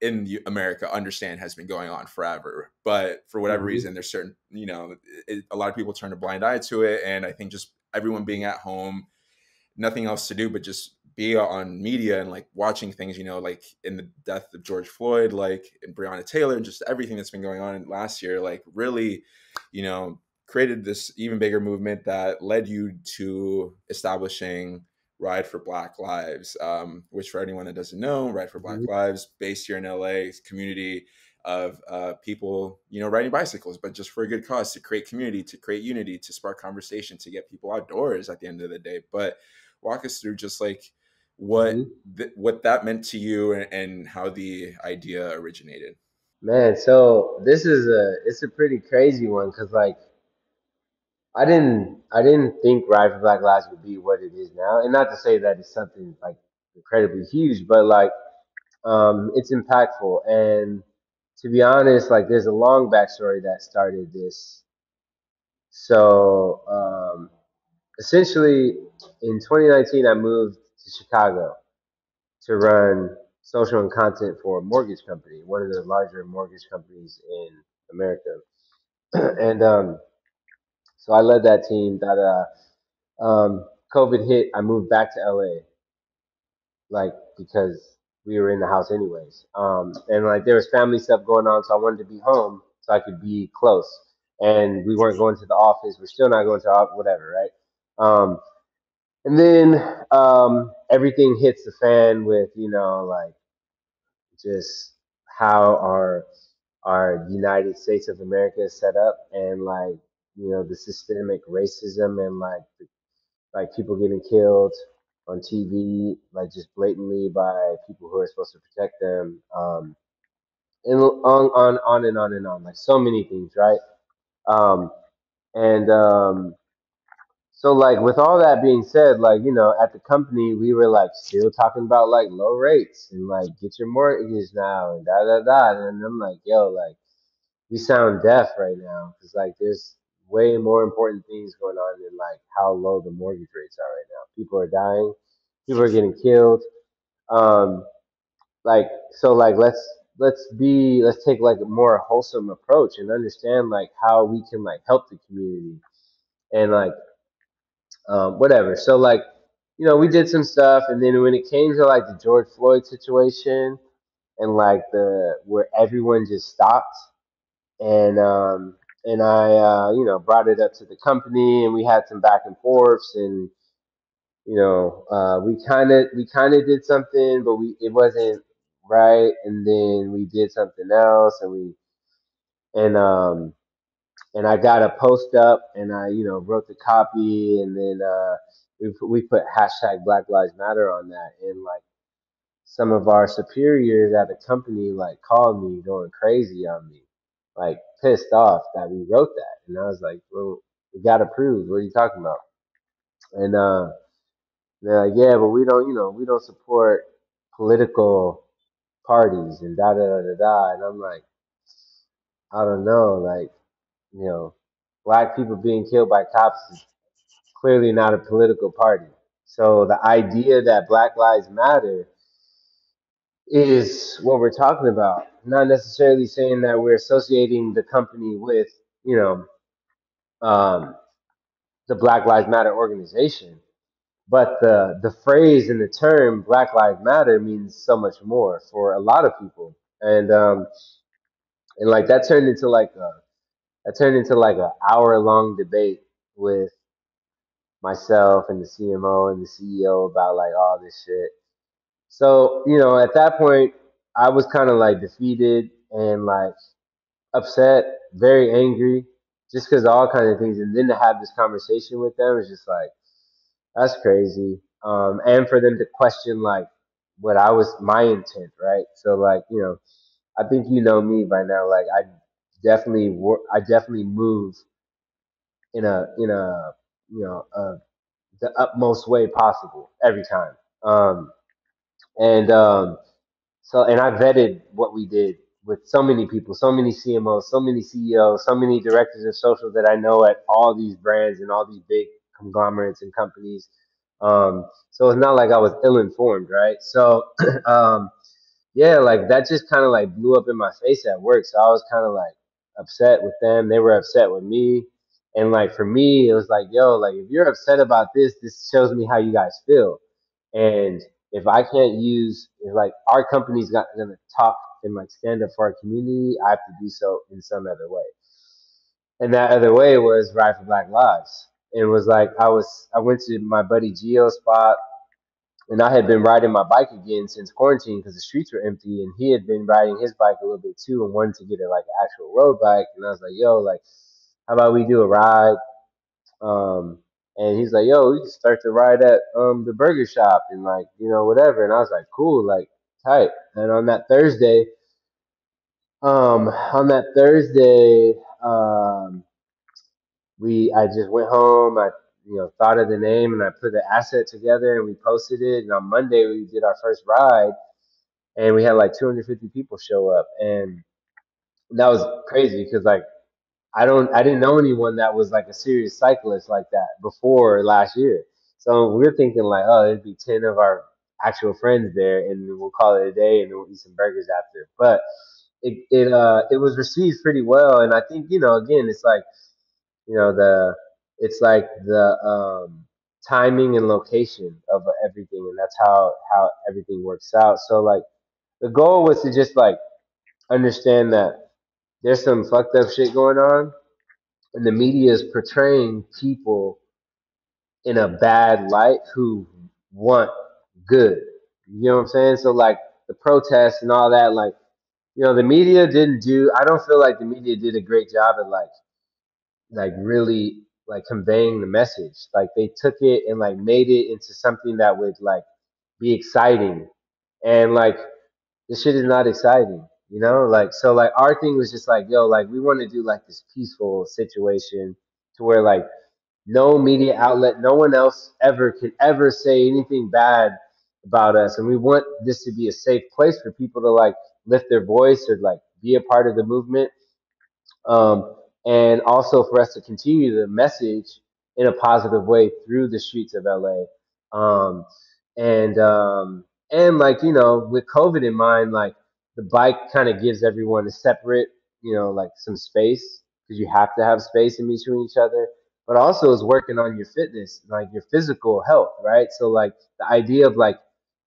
in America understand has been going on forever. But for whatever hmm reason, there's certain, you know, it, a lot of people turn a blind eye to it. And I think just everyone being at home, nothing else to do but just be on media and like watching things, you know, like in the death of George Floyd, like in Breonna Taylor, and just everything that's been going on last year, like really, you know, created this even bigger movement that led you to establishing Ride for Black Lives, um, which for anyone that doesn't know, Ride for Black hmm Lives, based here in LA, community of uh, people, you know, riding bicycles, but just for a good cause to create community, to create unity, to spark conversation, to get people outdoors at the end of the day. But walk us through just like what hmm th- what that meant to you and, and how the idea originated. Man, so this is a it's a pretty crazy one because like I didn't I didn't think Ride for Black Lives would be what it is now, and not to say that it's something like incredibly huge, but like um, it's impactful. And to be honest, like there's a long backstory that started this. So um, essentially, in 2019, I moved to Chicago to run social and content for a mortgage company, one of the larger mortgage companies in America. and um, so I led that team. That uh, um, COVID hit, I moved back to LA, like because we were in the house anyways. Um, and like there was family stuff going on, so I wanted to be home so I could be close. And we weren't going to the office. We're still not going to off- whatever, right? Um, and then um, everything hits the fan with you know like just how our our United States of America is set up, and like you know the systemic racism and like like people getting killed on TV, like just blatantly by people who are supposed to protect them, um, and on on on and on and on, like so many things, right? Um, and um, so like with all that being said, like you know, at the company we were like still talking about like low rates and like get your mortgage now and da da da, and I'm like, yo, like we sound deaf right now because like there's way more important things going on than like how low the mortgage rates are right now. People are dying, people are getting killed. Um, like so, like let's let's be let's take like a more wholesome approach and understand like how we can like help the community and like um, whatever. So like you know we did some stuff, and then when it came to like the George Floyd situation and like the where everyone just stopped and um, and I uh, you know brought it up to the company, and we had some back and forths, and you know uh, we kind of we kind of did something, but we it wasn't right, and then we did something else, and we and um and I got a post up, and I you know wrote the copy, and then uh, we put- we put hashtag Black Lives Matter on that, and like some of our superiors at the company like called me going crazy on me, like pissed off that we wrote that. And I was like, well, we got approved. What are you talking about? And uh, They're like, yeah, but we don't, you know, we don't support political parties and da da da da da. And I'm like, I don't know, like, you know, black people being killed by cops is clearly not a political party. So the idea that Black Lives Matter is what we're talking about, not necessarily saying that we're associating the company with, you know, um, the Black Lives Matter organization. But the the phrase and the term Black Lives Matter means so much more for a lot of people, and um, and like that turned into like a that turned into like an hour long debate with myself and the CMO and the CEO about like all this shit. So you know, at that point, I was kind of like defeated and like upset, very angry, just because all kinds of things. And then to have this conversation with them is just like that's crazy. Um, and for them to question like what I was my intent, right? So like you know, I think you know me by now. Like I definitely I definitely move in a in a you know the utmost way possible every time. Um, and um, so and I vetted what we did with so many people, so many CMOs, so many CEOs, so many directors of social that I know at all these brands and all these big conglomerates and companies. Um, so it's not like I was ill informed, right? So um, yeah, like that just kind of like blew up in my face at work. So I was kind of like upset with them. They were upset with me. And like for me, it was like, yo, like if you're upset about this, this shows me how you guys feel. And if I can't use, if like our company's got gonna talk and like stand up for our community, I have to do so in some other way. And that other way was Ride for Black Lives. It was like I was, I went to my buddy Geo spot and I had been riding my bike again since quarantine because the streets were empty, and he had been riding his bike a little bit too, and wanted to get a like actual road bike. And I was like, "Yo, like, how about we do a ride?" Um, and he's like, "Yo, we can start to ride at um the burger shop and like you know whatever." And I was like, "Cool, like tight." And on that Thursday, um, on that Thursday, um, we I just went home. I you know thought of the name and I put the asset together and we posted it. And on Monday we did our first ride and we had like 250 people show up and that was crazy because like I don't I didn't know anyone that was like a serious cyclist like that before last year. So we are thinking like, oh, it'd be 10 of our actual friends there and we'll call it a day and we'll eat some burgers after. But it it uh it was received pretty well and I think, you know, again, it's like you know the it's like the um, timing and location of everything and that's how how everything works out so like the goal was to just like understand that there's some fucked up shit going on and the media is portraying people in a bad light who want good you know what i'm saying so like the protests and all that like you know the media didn't do i don't feel like the media did a great job at like like really like conveying the message. Like they took it and like made it into something that would like be exciting. And like this shit is not exciting, you know? Like so like our thing was just like, yo, like we want to do like this peaceful situation to where like no media outlet, no one else ever can ever say anything bad about us. And we want this to be a safe place for people to like lift their voice or like be a part of the movement um, and also for us to continue the message in a positive way through the streets of LA. Um, and um, and like you know, with COVID in mind, like the bike kind of gives everyone a separate, you know, like some space because you have to have space in between each other. But also is working on your fitness, like your physical health, right? So like the idea of like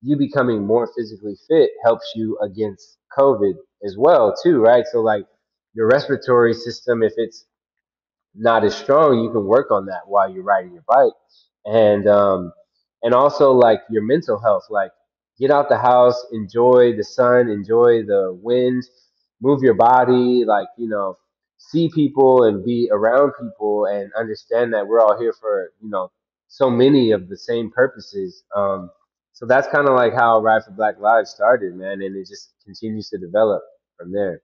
you becoming more physically fit helps you against COVID as well, too, right? So like your respiratory system, if it's not as strong, you can work on that while you're riding your bike. And um, and also like your mental health, like get out the house, enjoy the sun, enjoy the wind, move your body, like you know, see people and be around people, and understand that we're all here for you know so many of the same purposes. Um, so that's kind of like how Ride for Black Lives started, man, and it just continues to develop from there.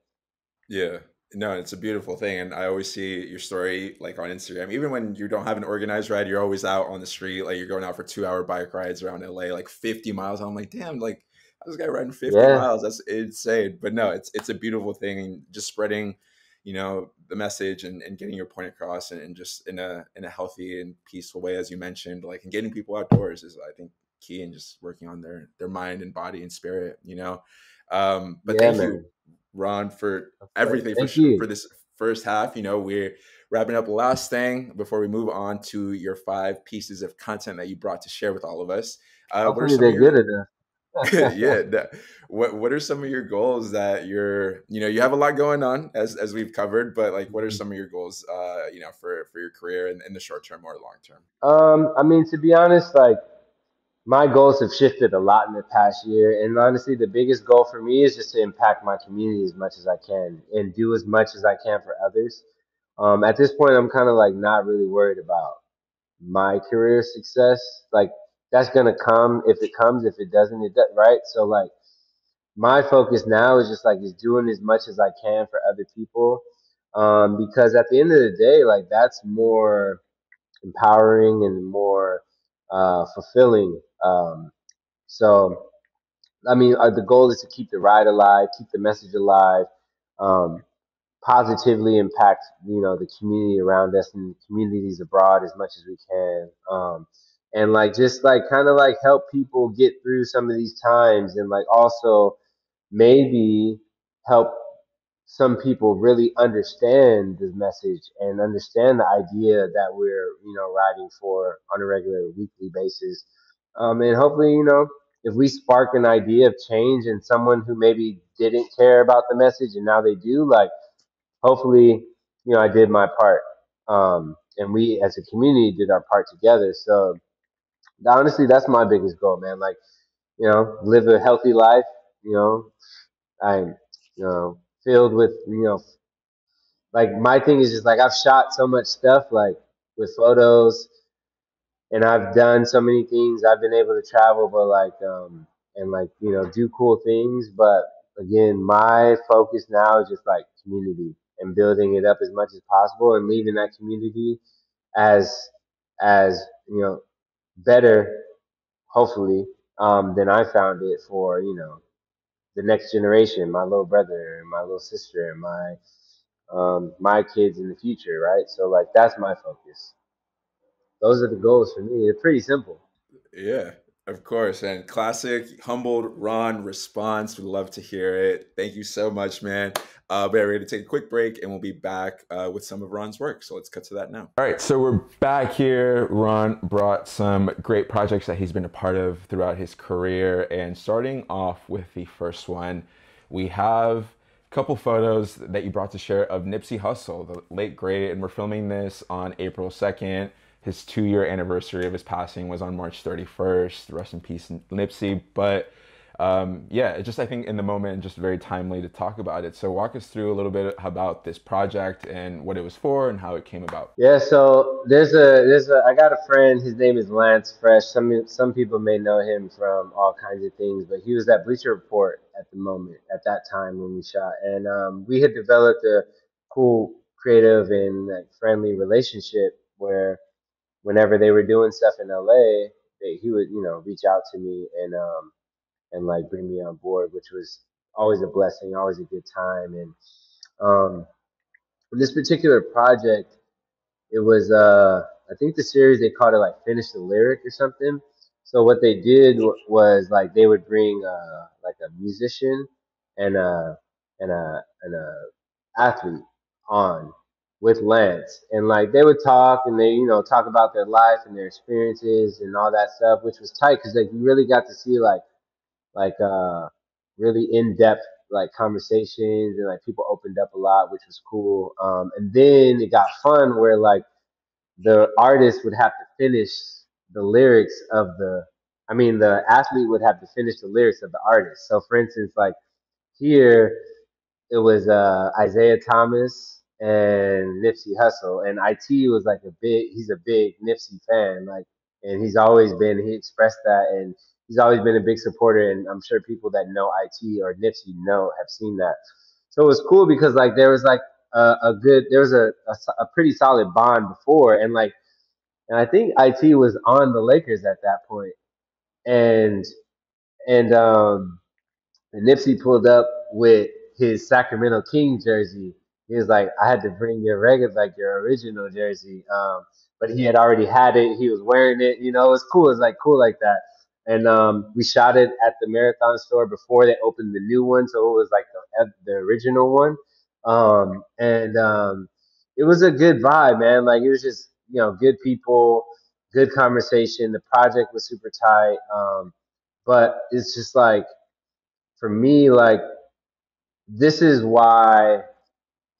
Yeah. No, it's a beautiful thing, and I always see your story like on Instagram. Even when you don't have an organized ride, you're always out on the street. Like you're going out for two hour bike rides around LA, like 50 miles. I'm like, damn, like this guy riding 50 Yeah, miles. That's insane. But no, it's it's a beautiful thing, and just spreading, you know, the message and, and getting your point across, and, and just in a in a healthy and peaceful way, as you mentioned, like and getting people outdoors is I think key, and just working on their their mind and body and spirit. You know, um, but yeah, thank you man. Ron, for everything for Thank sh- you. for this first half. You know, we're wrapping up the last thing before we move on to your five pieces of content that you brought to share with all of us. Uh, what are some of they're your good enough. yeah that, what what are some of your goals that you're you know you have a lot going on as as we've covered but like what are some of your goals uh you know for for your career in, in the short term or long term um, I mean, to be honest, like my goals have shifted a lot in the past year, and honestly, the biggest goal for me is just to impact my community as much as I can and do as much as I can for others. Um, at this point, I'm kind of like not really worried about my career success. Like that's gonna come if it comes. If it doesn't, it does, right? So like my focus now is just like is doing as much as I can for other people. Um, because at the end of the day, like that's more empowering and more uh, fulfilling. Um, so I mean, uh, the goal is to keep the ride alive, keep the message alive, um, positively impact you know the community around us and communities abroad as much as we can um and like just like kind of like help people get through some of these times and like also maybe help some people really understand this message and understand the idea that we're you know writing for on a regular weekly basis um and hopefully you know if we spark an idea of change in someone who maybe didn't care about the message and now they do like hopefully, you know, I did my part. Um, and we as a community did our part together. So honestly, that's my biggest goal, man. Like, you know, live a healthy life, you know, I'm, you know, filled with, you know, like my thing is just like I've shot so much stuff, like with photos, and I've done so many things. I've been able to travel, but like, um, and like, you know, do cool things. But again, my focus now is just like community and building it up as much as possible and leaving that community as, as, you know, better, hopefully, um, than I found it for, you know, the next generation, my little brother my little sister my, um, my kids in the future, right? So like, that's my focus. Those are the goals for me. They're pretty simple. Yeah, of course. And classic, humbled Ron response. We'd love to hear it. Thank you so much, man. Uh, but we're going to take a quick break and we'll be back uh, with some of Ron's work. So let's cut to that now. All right, so we're back here. Ron brought some great projects that he's been a part of throughout his career. And starting off with the first one, we have a couple photos that you brought to share of Nipsey Hussle, the late great. And we're filming this on April 2nd his two year anniversary of his passing was on March 31st. Rest in peace, Nipsey. But um, yeah, just I think in the moment, just very timely to talk about it. So walk us through a little bit about this project and what it was for and how it came about. Yeah, so there's a there's a I got a friend. His name is Lance Fresh. Some some people may know him from all kinds of things, but he was at Bleacher Report at the moment at that time when we shot, and um, we had developed a cool, creative, and like, friendly relationship where whenever they were doing stuff in LA, they, he would you know reach out to me and um and like bring me on board, which was always a blessing, always a good time, and um, this particular project it was uh I think the series they called it like finish the lyric or something. So what they did w- was like they would bring uh like a musician and a and a and a athlete on with Lance and like they would talk and they you know talk about their life and their experiences and all that stuff which was tight because like you really got to see like like uh really in depth like conversations and like people opened up a lot which was cool um and then it got fun where like the artist would have to finish the lyrics of the I mean the athlete would have to finish the lyrics of the artist. So for instance, like here it was uh Isaiah Thomas and Nipsey Hussle and IT was like a big he's a big Nipsey fan, like and he's always been he expressed that and he's always been a big supporter and I'm sure people that know IT or Nipsey know have seen that. So it was cool because like there was like a, a good there was a a pretty solid bond before, and like and I think it was on the Lakers at that point, and and um and Nipsey pulled up with his Sacramento King jersey. He was like, I had to bring your regular, like your original jersey. Um, but he had already had it. He was wearing it. You know, it was cool. It was like cool like that. And um, we shot it at the Marathon store before they opened the new one, so it was like the the original one. Um, and um, it was a good vibe, man. Like it was just you know good people, good conversation. The project was super tight. Um, but it's just like for me, like this is why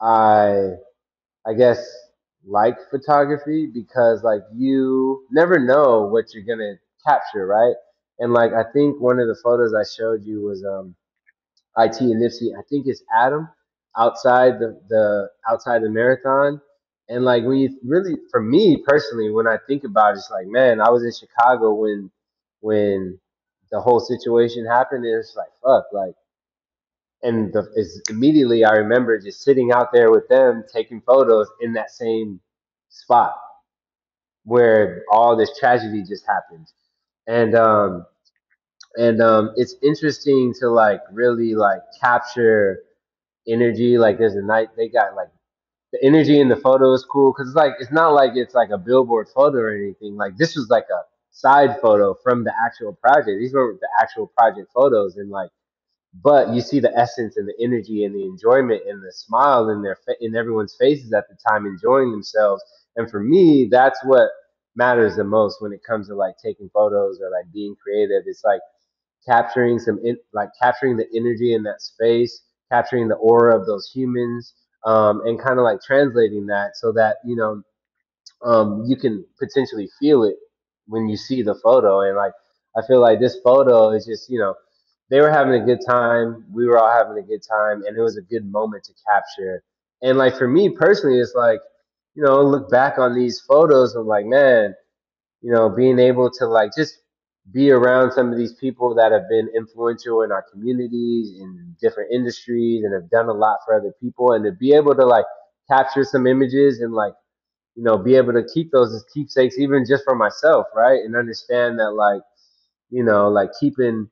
I I guess like photography because like you never know what you're gonna capture, right? And like I think one of the photos I showed you was um IT and Nipsey. I think it's Adam outside the the outside the marathon. And like when you really, for me personally, when I think about it, it's like, man, I was in Chicago when when the whole situation happened. And it's like, fuck, like and the, is immediately I remember just sitting out there with them taking photos in that same spot where all this tragedy just happened, and um, and um, it's interesting to like really like capture energy. Like there's a night they got like the energy in the photo is cool because it's like it's not like it's like a billboard photo or anything. Like this was like a side photo from the actual project. These were the actual project photos, and like but you see the essence and the energy and the enjoyment and the smile in their in everyone's faces at the time enjoying themselves and for me that's what matters the most when it comes to like taking photos or like being creative it's like capturing some in, like capturing the energy in that space capturing the aura of those humans um, and kind of like translating that so that you know um, you can potentially feel it when you see the photo. And like, I feel like this photo is just, you know, they were having a good time. We were all having a good time, and it was a good moment to capture. And like for me personally, it's like, you know, look back on these photos. I'm like, man, you know, being able to like just be around some of these people that have been influential in our communities in different industries and have done a lot for other people, and to be able to like capture some images and like you know, be able to keep those as keepsakes, even just for myself, right? And understand that, like, you know, like keeping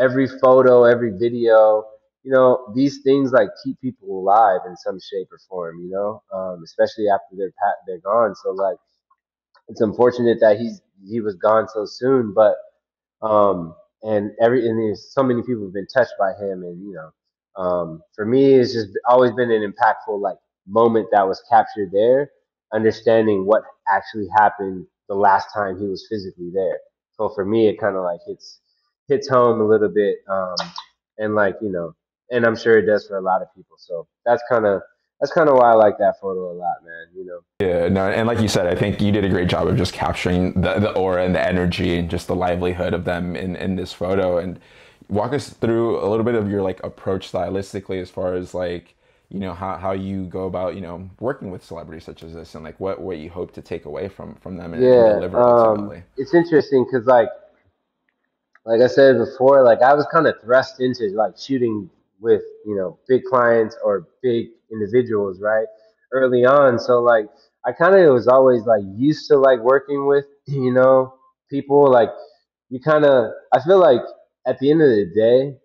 every photo, every video, you know, these things like keep people alive in some shape or form, you know, um, especially after they're they're gone. So like, it's unfortunate that he's he was gone so soon, but um, and every and there's so many people have been touched by him, and you know, um, for me, it's just always been an impactful like moment that was captured there, understanding what actually happened the last time he was physically there. So for me, it kind of like hits hits home a little bit, um, and like you know, and I'm sure it does for a lot of people. So that's kind of that's kind of why I like that photo a lot, man. You know. Yeah, no, and like you said, I think you did a great job of just capturing the, the aura and the energy and just the livelihood of them in, in this photo. And walk us through a little bit of your like approach stylistically as far as like, you know, how, how you go about, you know, working with celebrities such as this and like what, what you hope to take away from, from them and, and Yeah, deliver um, it's interesting because like like I said before, like I was kind of thrust into like shooting with you know big clients or big individuals, right? Early on, so like I kind of was always like used to like working with you know people. Like you kind of, I feel like at the end of the day,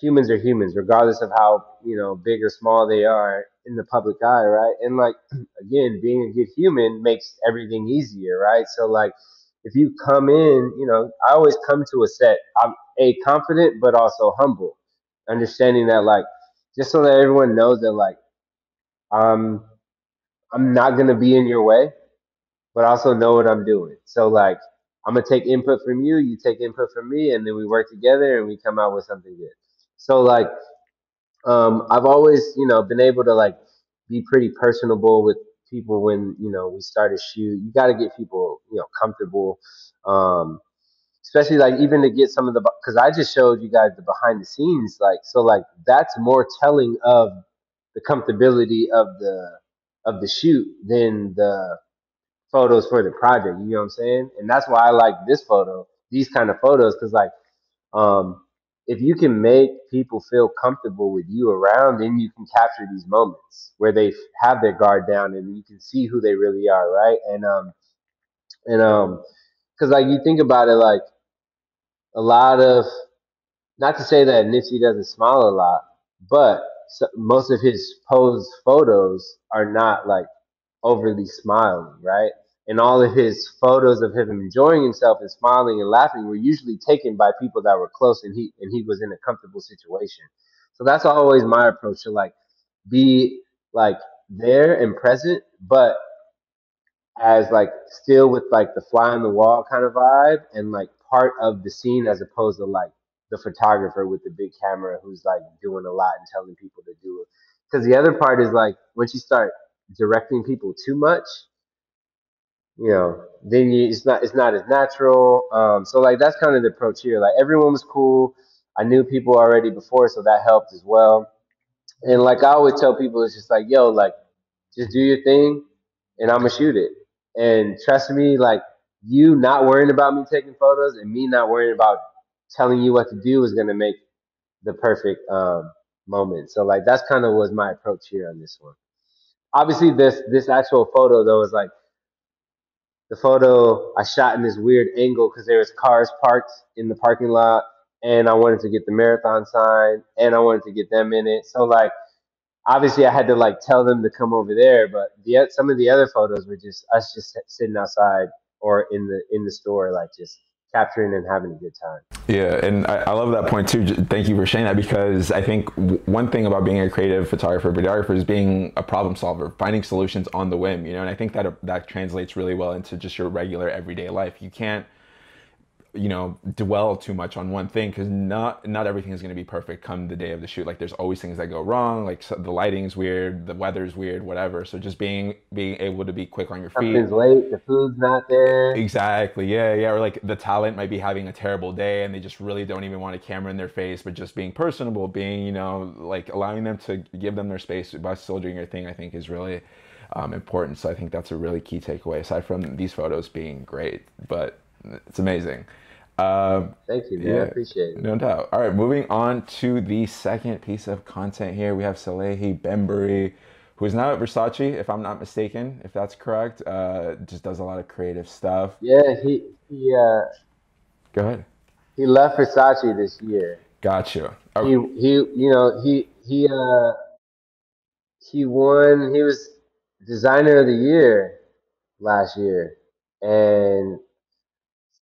humans are humans, regardless of how you know big or small they are in the public eye, right? And like again, being a good human makes everything easier, right? So like if you come in, you know, I always come to a set. I'm a confident but also humble, understanding that like just so that everyone knows that like um I'm not gonna be in your way, but also know what I'm doing. So like I'm gonna take input from you, you take input from me, and then we work together and we come out with something good. So like um, I've always, you know, been able to like be pretty personable with people when you know we start a shoot. You got to get people, you know, comfortable, um, especially like even to get some of the because I just showed you guys the behind the scenes, like so like that's more telling of the comfortability of the of the shoot than the photos for the project. You know what I'm saying? And that's why I like this photo, these kind of photos, because like um, if you can make people feel comfortable with you around, then you can capture these moments where they have their guard down and you can see who they really are, right? And um and um because like you think about it, like a lot of not to say that Nipsey doesn't smile a lot, but so, most of his posed photos are not like overly smiling, right? And all of his photos of him enjoying himself and smiling and laughing were usually taken by people that were close and he and he was in a comfortable situation. So that's always my approach to like be like there and present, but as like still with like the fly on the wall kind of vibe and like part of the scene as opposed to like the photographer with the big camera who's like doing a lot and telling people to do it. Because the other part is like once you start directing people too much, you know, then you, it's not it's not as natural. Um, so like that's kind of the approach here. Like everyone was cool. I knew people already before, so that helped as well. And like I always tell people, it's just like, yo, like just do your thing, and I'm gonna shoot it. And trust me, like you not worrying about me taking photos and me not worrying about telling you what to do is gonna make the perfect um, moment. So like that's kind of was my approach here on this one. Obviously, this this actual photo though is like the photo I shot in this weird angle because there was cars parked in the parking lot, and I wanted to get the marathon sign, and I wanted to get them in it. So like, obviously, I had to like tell them to come over there. But the some of the other photos were just us just sitting outside or in the in the store, like just capturing and having a good time. Yeah, and I, I, love that point too. Thank you for sharing that because I think one thing about being a creative photographer, videographer is being a problem solver, finding solutions on the whim. You know, and I think that uh, that translates really well into just your regular everyday life. You can't you know dwell too much on one thing because not not everything is going to be perfect come the day of the shoot. Like there's always things that go wrong like so the lighting's weird the weather's weird whatever. So just being being able to be quick on your feet. something's late the food's not there. Exactly yeah yeah or like the talent might be having a terrible day and they just really don't even want a camera in their face but just being personable being you know like allowing them to give them their space by still doing your thing i think is really um, important. So i think that's a really key takeaway aside from these photos being great but it's amazing um, Thank you, man. Yeah, I appreciate it. No doubt. All right, moving on to the second piece of content here. We have Salehe Bembury, who is now at Versace, if I'm not mistaken, if that's correct. Uh, just does a lot of creative stuff. Yeah, he he. Uh, Go ahead. He left Versace this year. Got you. Okay. He he, you know he he uh he won. He was designer of the year last year, and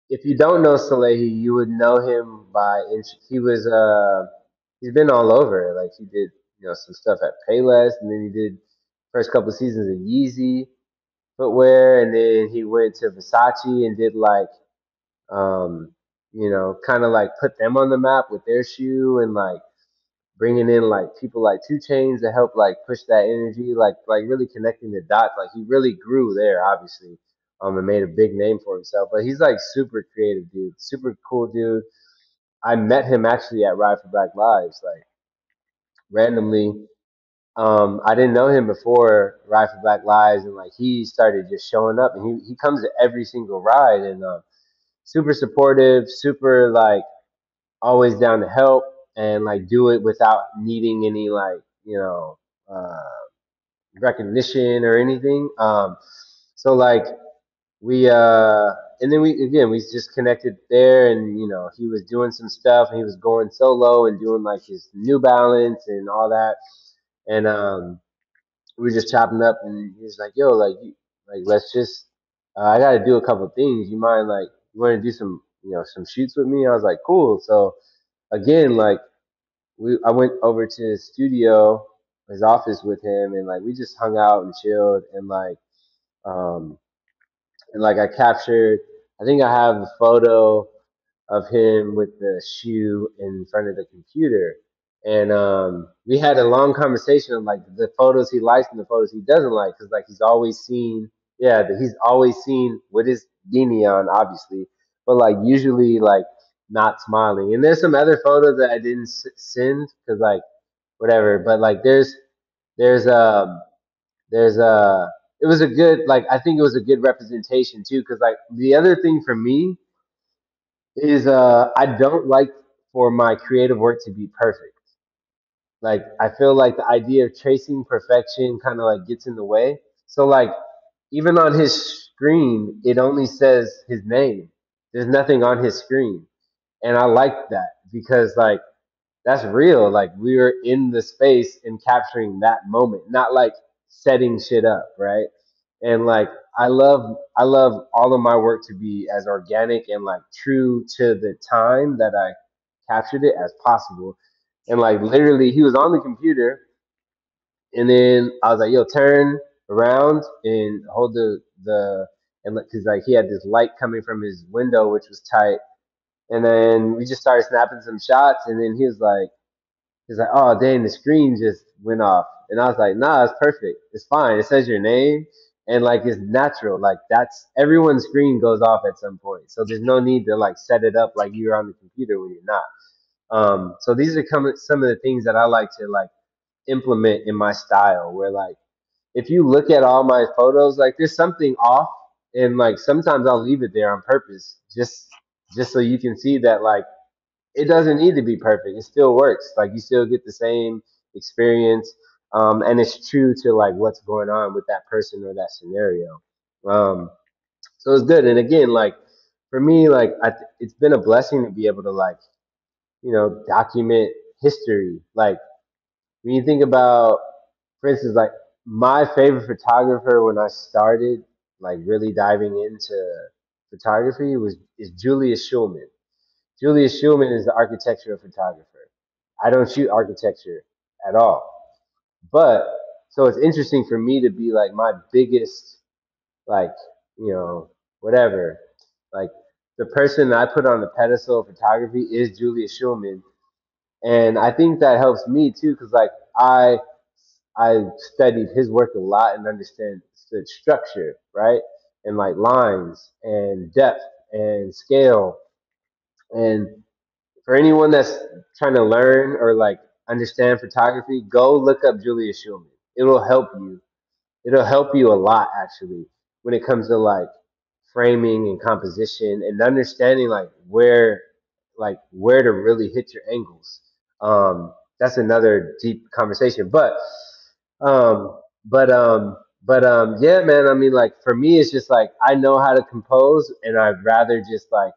if you don't know Salehe, you would know him by he was uh he's been all over. Like he did you know some stuff at Payless, and then he did first couple seasons of Yeezy footwear, and then he went to Versace and did like um you know kind of like put them on the map with their shoe and like bringing in like people like 2 Chainz to help like push that energy, like like really connecting the dots. Like he really grew there, obviously um, and made a big name for himself. But he's like super creative, dude. Super cool dude. I met him actually at Ride for Black Lives, like randomly. Um, I didn't know him before Ride for Black Lives, and like he started just showing up, and he he comes to every single ride, and uh, super supportive, super like always down to help, and like do it without needing any like you know uh, recognition or anything. Um, so like we uh and then we again we just connected there and you know he was doing some stuff and he was going solo and doing like his new balance and all that. And um we were just chopping up and he was like yo like like let's just uh, i gotta do a couple things. You mind like you want to do some you know some shoots with me? I was like cool. So again like we i went over to his studio his office with him and like we just hung out and chilled and like um and like I captured. I think I have the photo of him with the shoe in front of the computer, and um, we had a long conversation of like the photos he likes and the photos he doesn't like, because like he's always seen, yeah, he's always seen with his on, obviously, but like usually like not smiling. And there's some other photos that I didn't send because like whatever, but like there's there's um there's a uh, it was a good like I think it was a good representation too because like the other thing for me is uh I don't like for my creative work to be perfect. Like I feel like the idea of chasing perfection kind of like gets in the way. So like even on his screen, it only says his name. There's nothing on his screen. And I like that because like that's real. Like we were in the space and capturing that moment, not like setting shit up, right? And like I love I love all of my work to be as organic and like true to the time that I captured it as possible. And like literally he was on the computer and then I was like, yo, turn around and hold the the and because like he had this light coming from his window which was tight and then we just started snapping some shots and then he was like He's like, oh dang, the screen just went off, and I was like, nah, it's perfect, it's fine. It says your name, and like it's natural. Like that's everyone's screen goes off at some point, so there's no need to like set it up like you're on the computer when you're not. Um, so these are some some of the things that I like to like implement in my style, where like if you look at all my photos, like there's something off, and like sometimes I'll leave it there on purpose, just just so you can see that like it doesn't need to be perfect. It still works. Like you still get the same experience, um, and it's true to like what's going on with that person or that scenario. Um, so it's good. And again, like for me, like I, it's been a blessing to be able to like you know document history. Like when you think about, for instance, like my favorite photographer when I started like really diving into photography was is Julius Shulman Julius Shulman is the architectural photographer. I don't shoot architecture at all. But so it's interesting for me to be like my biggest, like, you know, whatever. Like the person that I put on the pedestal of photography is Julius Shulman. And I think that helps me too, because like I I studied his work a lot and understand the structure, right? And like lines and depth and scale and for anyone that's trying to learn or like understand photography, go look up Julius Shulman. It'll help you. It'll help you a lot actually when it comes to like framing and composition and understanding like where like where to really hit your angles. Um, that's another deep conversation. But um, but um, but um, yeah, man. I mean, like for me, it's just like I know how to compose, and I'd rather just like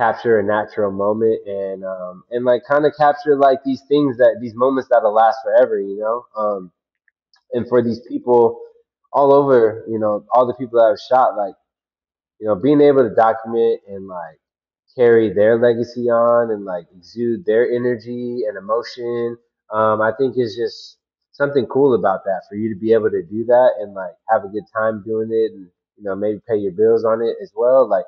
capture a natural moment and um and like kind of capture like these things that these moments that'll last forever you know? Um and for these people all over you know all the people that I've shot like you know being able to document and like carry their legacy on and like exude their energy and emotion um i think is just something cool about that for you to be able to do that and like have a good time doing it and you know maybe pay your bills on it as well like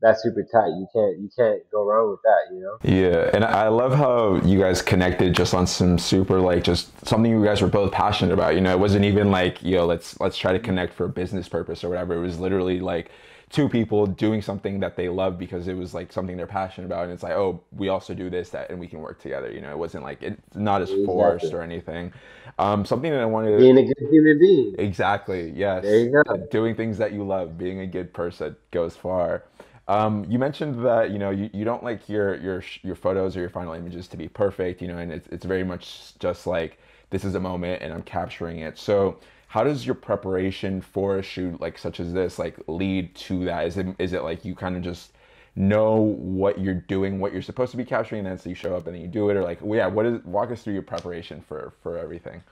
that's super tight. You can't you can't go wrong with that, you know? Yeah, and I love how you guys connected just on some super like just something you guys were both passionate about. You know, it wasn't even like, yo, let's let's try to connect for a business purpose or whatever. It was literally like two people doing something that they love because it was like something they're passionate about and it's like, oh, we also do this, that and we can work together. You know, it wasn't like it's not as Exactly. forced or anything. Um, something that I wanted to Being a good human being. Exactly. Yes. There you go. Doing things that you love, being a good person goes far. Um, you mentioned that you know you, you don't like your your your photos or your final images to be perfect, you know, and it's it's very much just like this is a moment and I'm capturing it. So how does your preparation for a shoot like such as this like lead to that? Is it is it like you kind of just know what you're doing, what you're supposed to be capturing, and then so you show up and then you do it, or like well, yeah, what is walk us through your preparation for for everything?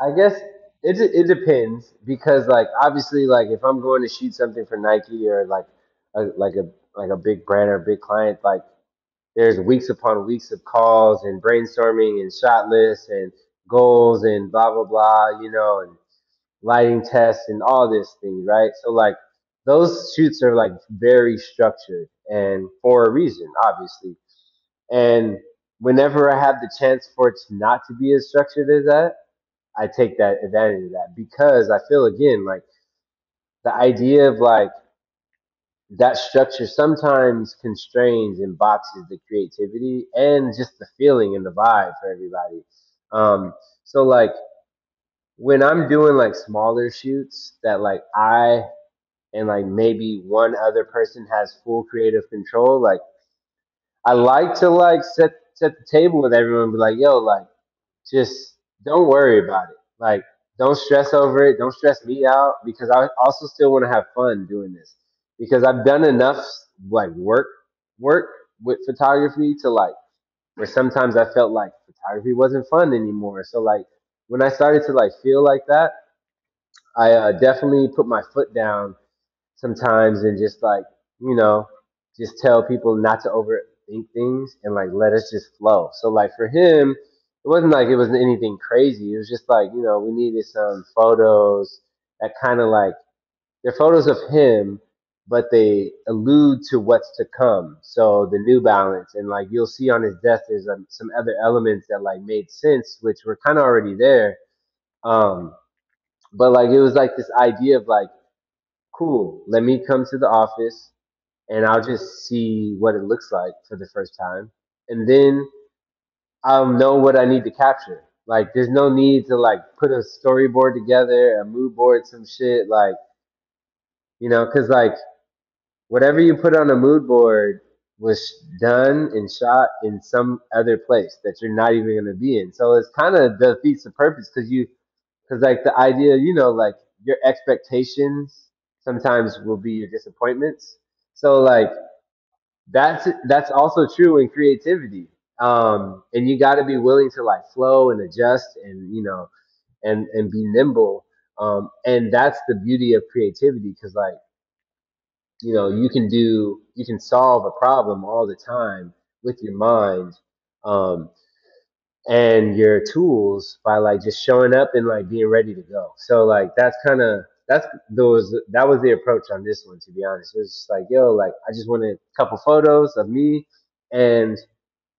I guess it it depends because like obviously like if I'm going to shoot something for Nike or like a, like a like a big brand or a big client, like there's weeks upon weeks of calls and brainstorming and shot lists and goals and blah blah blah, you know, and lighting tests and all this thing, right? So like those shoots are like very structured and for a reason, obviously. And whenever I have the chance for it not to be as structured as that, I take that advantage of that because I feel again like the idea of like that structure sometimes constrains and boxes the creativity and just the feeling and the vibe for everybody. Um, so like when I'm doing like smaller shoots that like I and like maybe one other person has full creative control, like I like to like set set the table with everyone, be like, yo, like just don't worry about it. Like don't stress over it. Don't stress me out because I also still want to have fun doing this because I've done enough like work work with photography to like where sometimes I felt like photography wasn't fun anymore. So like when I started to like feel like that, I uh, definitely put my foot down sometimes and just like you know just tell people not to overthink things and like let us just flow. So like for him, it wasn't like it was anything crazy. It was just like you know we needed some photos that kind of like they're photos of him, but they allude to what's to come. So the New Balance, and like you'll see on his death, there's um, some other elements that like made sense, which were kind of already there. Um, but like it was like this idea of like, cool, let me come to the office and I'll just see what it looks like for the first time, and then I'll know what I need to capture. Like, there's no need to like put a storyboard together, a mood board, some shit. Like, you know, because like whatever you put on a mood board was done and shot in some other place that you're not even going to be in. So it's kind of defeats the purpose because you, because like the idea, you know, like your expectations sometimes will be your disappointments. So like that's that's also true in creativity. Um, and you got to be willing to like flow and adjust and you know and and be nimble. Um, and that's the beauty of creativity because like you know you can do you can solve a problem all the time with your mind um, and your tools by like just showing up and like being ready to go. So like that's kind of that's those that was the approach on this one to be honest. It was just like yo like i just wanted a couple photos of me and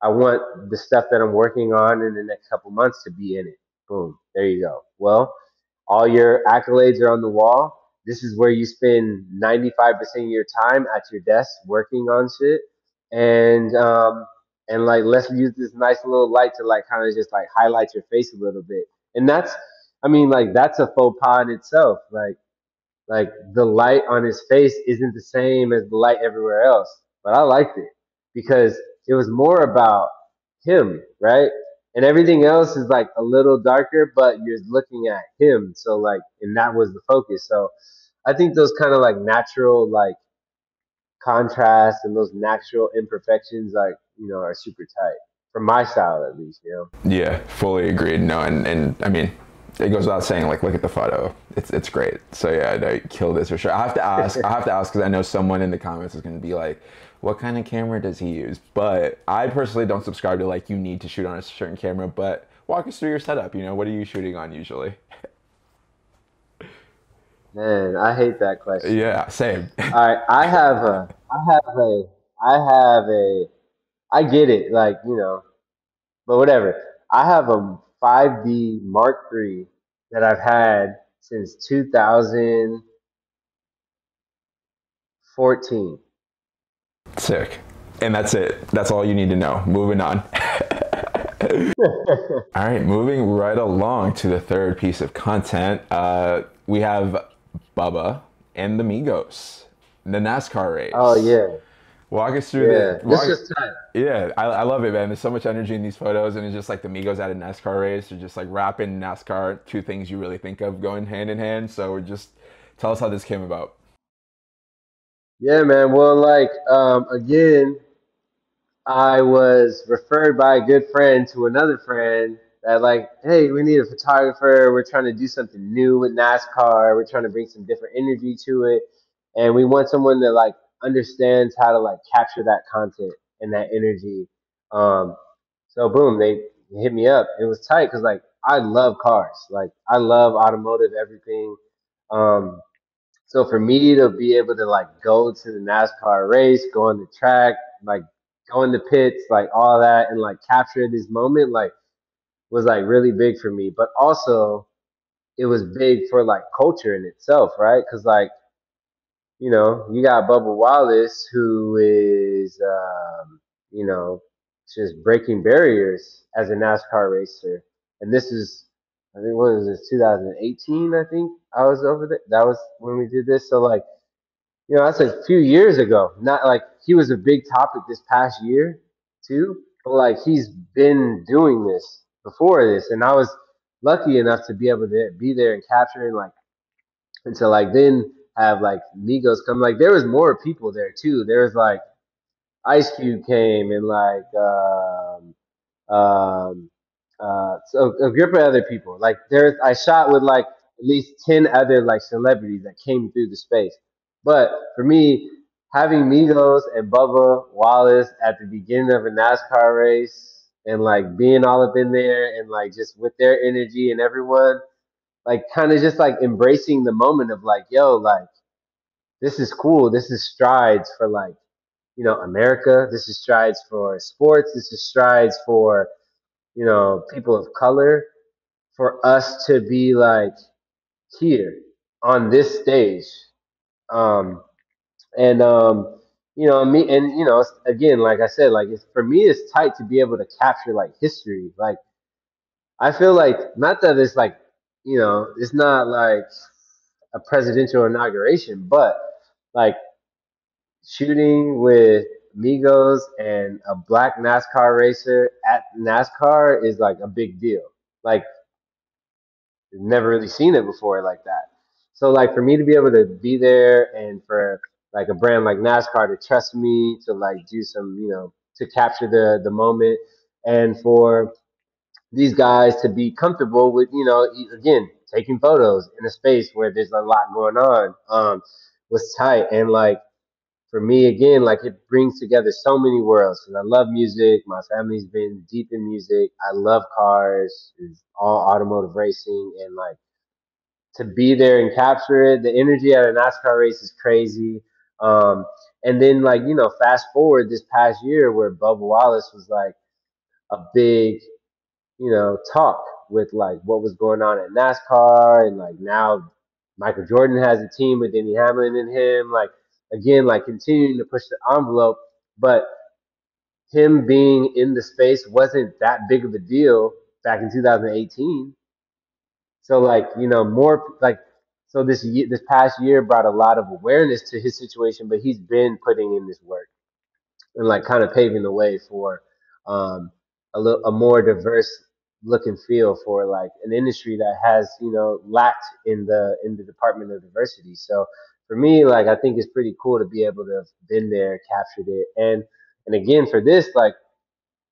i want the stuff that i'm working on in the next couple months to be in it. Boom there you go. Well all your accolades are on the wall. This is where you spend 95% of your time at your desk working on shit. And, um, and like, let's use this nice little light to like kind of just like highlight your face a little bit. And that's, I mean, like, that's a faux pas in itself. Like, like the light on his face isn't the same as the light everywhere else. But I liked it because it was more about him, right? And everything else is like a little darker, but you're looking at him. So like, and that was the focus. So I think those kind of like natural like contrast and those natural imperfections, like you know, are super tight for my style at least. You know. Yeah, fully agreed. No, and and I mean, it goes without saying. Like, look at the photo. It's it's great. So yeah, I kill this for sure. I have to ask. I have to ask because I know someone in the comments is going to be like, "What kind of camera does he use?" But I personally don't subscribe to like you need to shoot on a certain camera. But walk us through your setup. You know, what are you shooting on usually? Man, I hate that question. Yeah, same. All right, I have a, I have a, I have a, I get it, like you know, but whatever. I have a 5D Mark III that I've had since 2014. Sick. And that's it. That's all you need to know. Moving on. all right, moving right along to the third piece of content. Uh, we have Bubba and the Migos, the NASCAR race. Oh yeah. Walk us through Yeah, the. this is tight. yeah, I, I love it, man. There's so much energy in these photos, and it's just like the Migos at a NASCAR race, or just like rapping NASCAR, two things you really think of going hand in hand. So just tell us how this came about. Yeah, man. Well, like um, again, I was referred by a good friend to another friend that like, hey, we need a photographer. We're trying to do something new with NASCAR. We're trying to bring some different energy to it, and we want someone that like understands how to like capture that content and that energy. Um, so boom, they hit me up. It was tight because like I love cars. Like I love automotive everything. Um, so for me to be able to like go to the NASCAR race, go on the track, like go in the pits, like all that, and like capture this moment, like was like really big for me. But also, it was big for like culture in itself, right? Because like you know, you got Bubba Wallace who is um, you know just breaking barriers as a NASCAR racer, and this is I think what was this 2018? I think I was over there. That was when we did this. So like you know, that's a few years ago. Not like he was a big topic this past year, too. But like he's been doing this before this, and I was lucky enough to be able to be there and capture and like and to like then have like Migos come. Like there was more people there too. There was like Ice Cube came and like um, um, uh, so a group of other people. Like there's, I shot with like at least ten other like celebrities that came through the space. But for me, having Migos and Bubba Wallace at the beginning of a NASCAR race and like being all up in there and like just with their energy and everyone, like kind of just like embracing the moment of like, yo, like this is cool. This is strides for like you know America. This is strides for sports. This is strides for you know people of color. For us to be like here on this stage, um, and um, you know me, and you know again, like I said, like it's, for me, it's tight to be able to capture like history. Like I feel like not that it's like you know it's not like a presidential inauguration, but like shooting with Migos and a black NASCAR racer at NASCAR is like a big deal. Like, never really seen it before like that. So, like, for me to be able to be there and for like a brand like NASCAR to trust me to like do some, you know, to capture the the moment, and for these guys to be comfortable with, you know, again taking photos in a space where there's a lot going on, um, was tight and like for me again like it brings together so many worlds because i love music my family's been deep in music i love cars it's all automotive racing and like to be there and capture it the energy at a nascar race is crazy um, and then like you know fast forward this past year where bubba wallace was like a big you know, talk with like what was going on at NASCAR and like now Michael Jordan has a team with Denny Hamlin and him, like again, like continuing to push the envelope, but him being in the space wasn't that big of a deal back in 2018. So like, you know, more like so this this past year brought a lot of awareness to his situation, but he's been putting in this work and like kind of paving the way for um, a, little, a more diverse look and feel for like an industry that has you know lacked in the in the department of diversity. So for me, like I think it's pretty cool to be able to have been there, captured it, and and again for this, like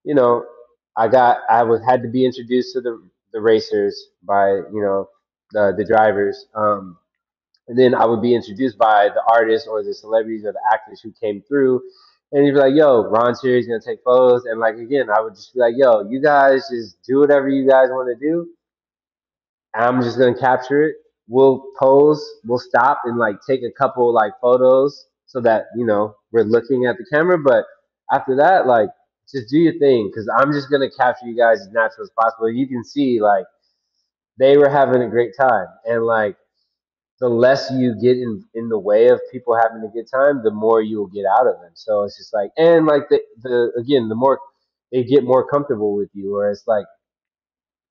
you know, I got I was had to be introduced to the the racers by you know the the drivers. Um, and then I would be introduced by the artists or the celebrities or the actors who came through. And he'd be like, yo, Ron's here, he's gonna take photos. And like again, I would just be like, yo, you guys just do whatever you guys want to do. I'm just gonna capture it. We'll pose, we'll stop and like take a couple like photos so that, you know, we're looking at the camera. But after that, like just do your thing because I'm just gonna capture you guys as natural as possible. You can see like they were having a great time. And like the less you get in in the way of people having a good time, the more you will get out of them. So it's just like, and like the the again, the more they get more comfortable with you, or it's like,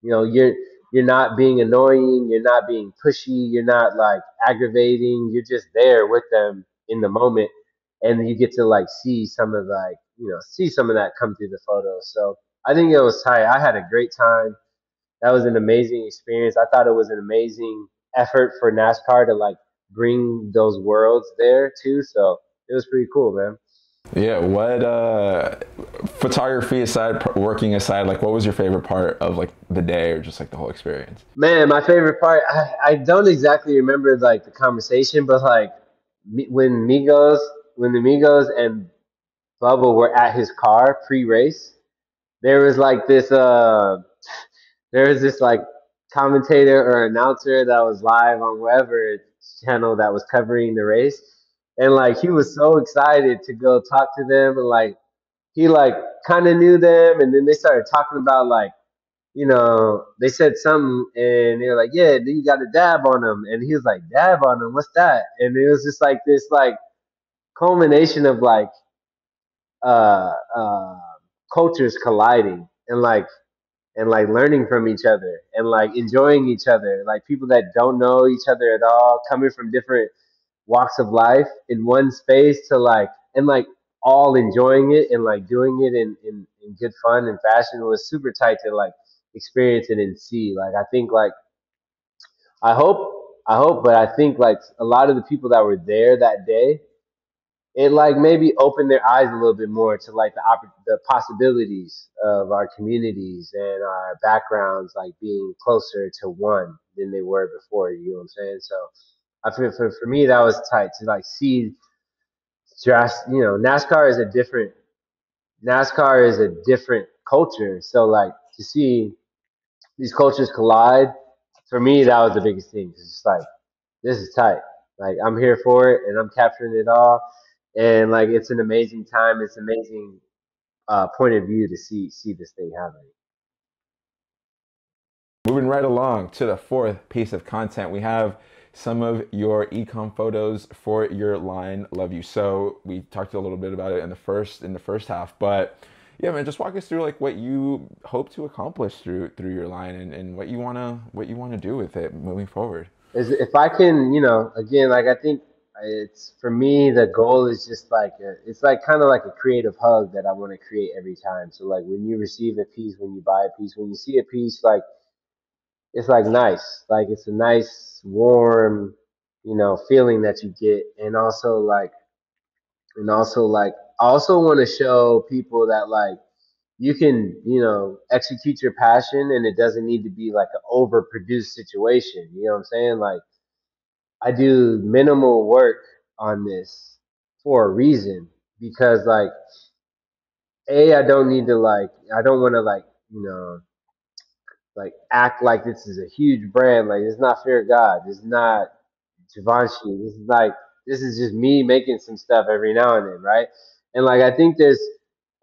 you know, you're you're not being annoying, you're not being pushy, you're not like aggravating, you're just there with them in the moment, and you get to like see some of like you know see some of that come through the photos. So I think it was tight. I had a great time that was an amazing experience. I thought it was an amazing effort for NASCAR to like bring those worlds there too. So it was pretty cool, man. Yeah, what uh photography aside, working aside, like what was your favorite part of like the day or just like the whole experience? Man, my favorite part, I, I don't exactly remember like the conversation, but like when Migos, when the Migos and Bubba were at his car pre-race, there was like this uh there was this like commentator or announcer that was live on whatever channel that was covering the race, and like he was so excited to go talk to them, and like he like kind of knew them, and then they started talking about like you know they said something, and they were like, yeah, then you got to dab on them, and he was like, dab on them, what's that? And it was just like this like culmination of like uh uh cultures colliding and like and like learning from each other and like enjoying each other. Like people that don't know each other at all coming from different walks of life in one space to like and like all enjoying it and like doing it in in, good fun and fashion. It was super tight to like experience it and see. Like I think like I hope I hope, but I think like a lot of the people that were there that day, it like maybe opened their eyes a little bit more to like the opp- the possibilities of our communities and our backgrounds like being closer to one than they were before. You know what I'm saying? So I feel for for me that was tight to like see just you know NASCAR is a different NASCAR is a different culture. So like to see these cultures collide, for me that was the biggest thing. It's just like this is tight. Like I'm here for it and I'm capturing it all. And like it's an amazing time. It's amazing uh, point of view to see see this thing happening. Moving right along to the fourth piece of content, we have some of your ecom photos for your line love you so we talked a little bit about it in the first in the first half but yeah man just walk us through like what you hope to accomplish through through your line and, and what you want to what you want to do with it moving forward Is if I can, you know, again, like I think it's for me the goal is just like a, it's like kind of like a creative hug that I want to create every time. So like when you receive a piece, when you buy a piece, when you see a piece, like it's like nice, like it's a nice warm, you know, feeling that you get, and also like and also like I also want to show people that like you can you know execute your passion and it doesn't need to be like an overproduced situation. You know what i'm saying? Like i do minimal work on this for a reason because like a i don't need to like i don't want to like you know like act like this is a huge brand like it's not fair god it's not Givenchy. This is like this is just me making some stuff every now and then, right? And like I think there's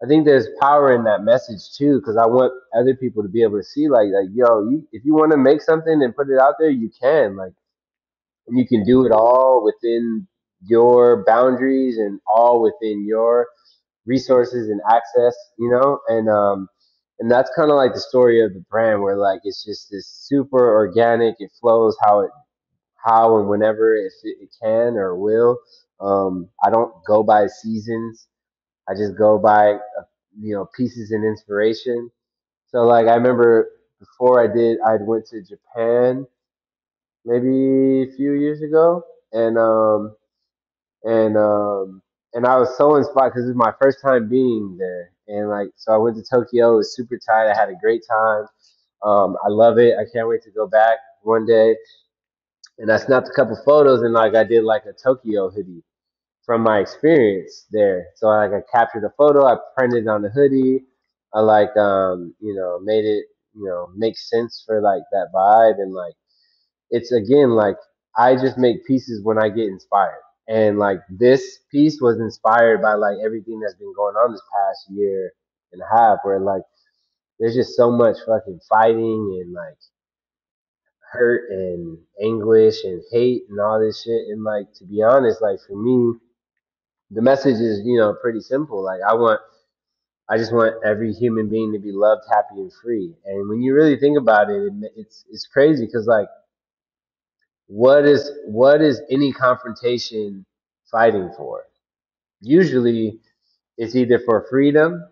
I think there's power in that message too, because I want other people to be able to see like like yo, you if you want to make something and put it out there, you can like, and you can do it all within your boundaries and all within your resources and access, you know, and um. And that's kind of like the story of the brand, where like it's just this super organic. It flows how it how and whenever if it, can or will. Um, I don't go by seasons. I just go by uh, you know pieces and inspiration. So like I remember before I did, I went to Japan maybe a few years ago, and um and um and I was so inspired because it was my first time being there, and like so I went to Tokyo. It was super tight. I had a great time. Um, I love it. I can't wait to go back one day and I snapped a couple photos and like I did like a Tokyo hoodie from my experience there. So I, like I captured a photo, I printed on the hoodie, I like um you know made it you know make sense for like that vibe and like it's again like I just make pieces when I get inspired. And like this piece was inspired by like everything that's been going on this past year and a half where like there's just so much fucking fighting and like hurt and anguish and hate and all this shit. And like to be honest, like for me, the message is you know pretty simple. Like I want, I just want every human being to be loved, happy, and free. And when you really think about it, it it's it's crazy because like what is what is any confrontation fighting for? Usually, it's either for freedom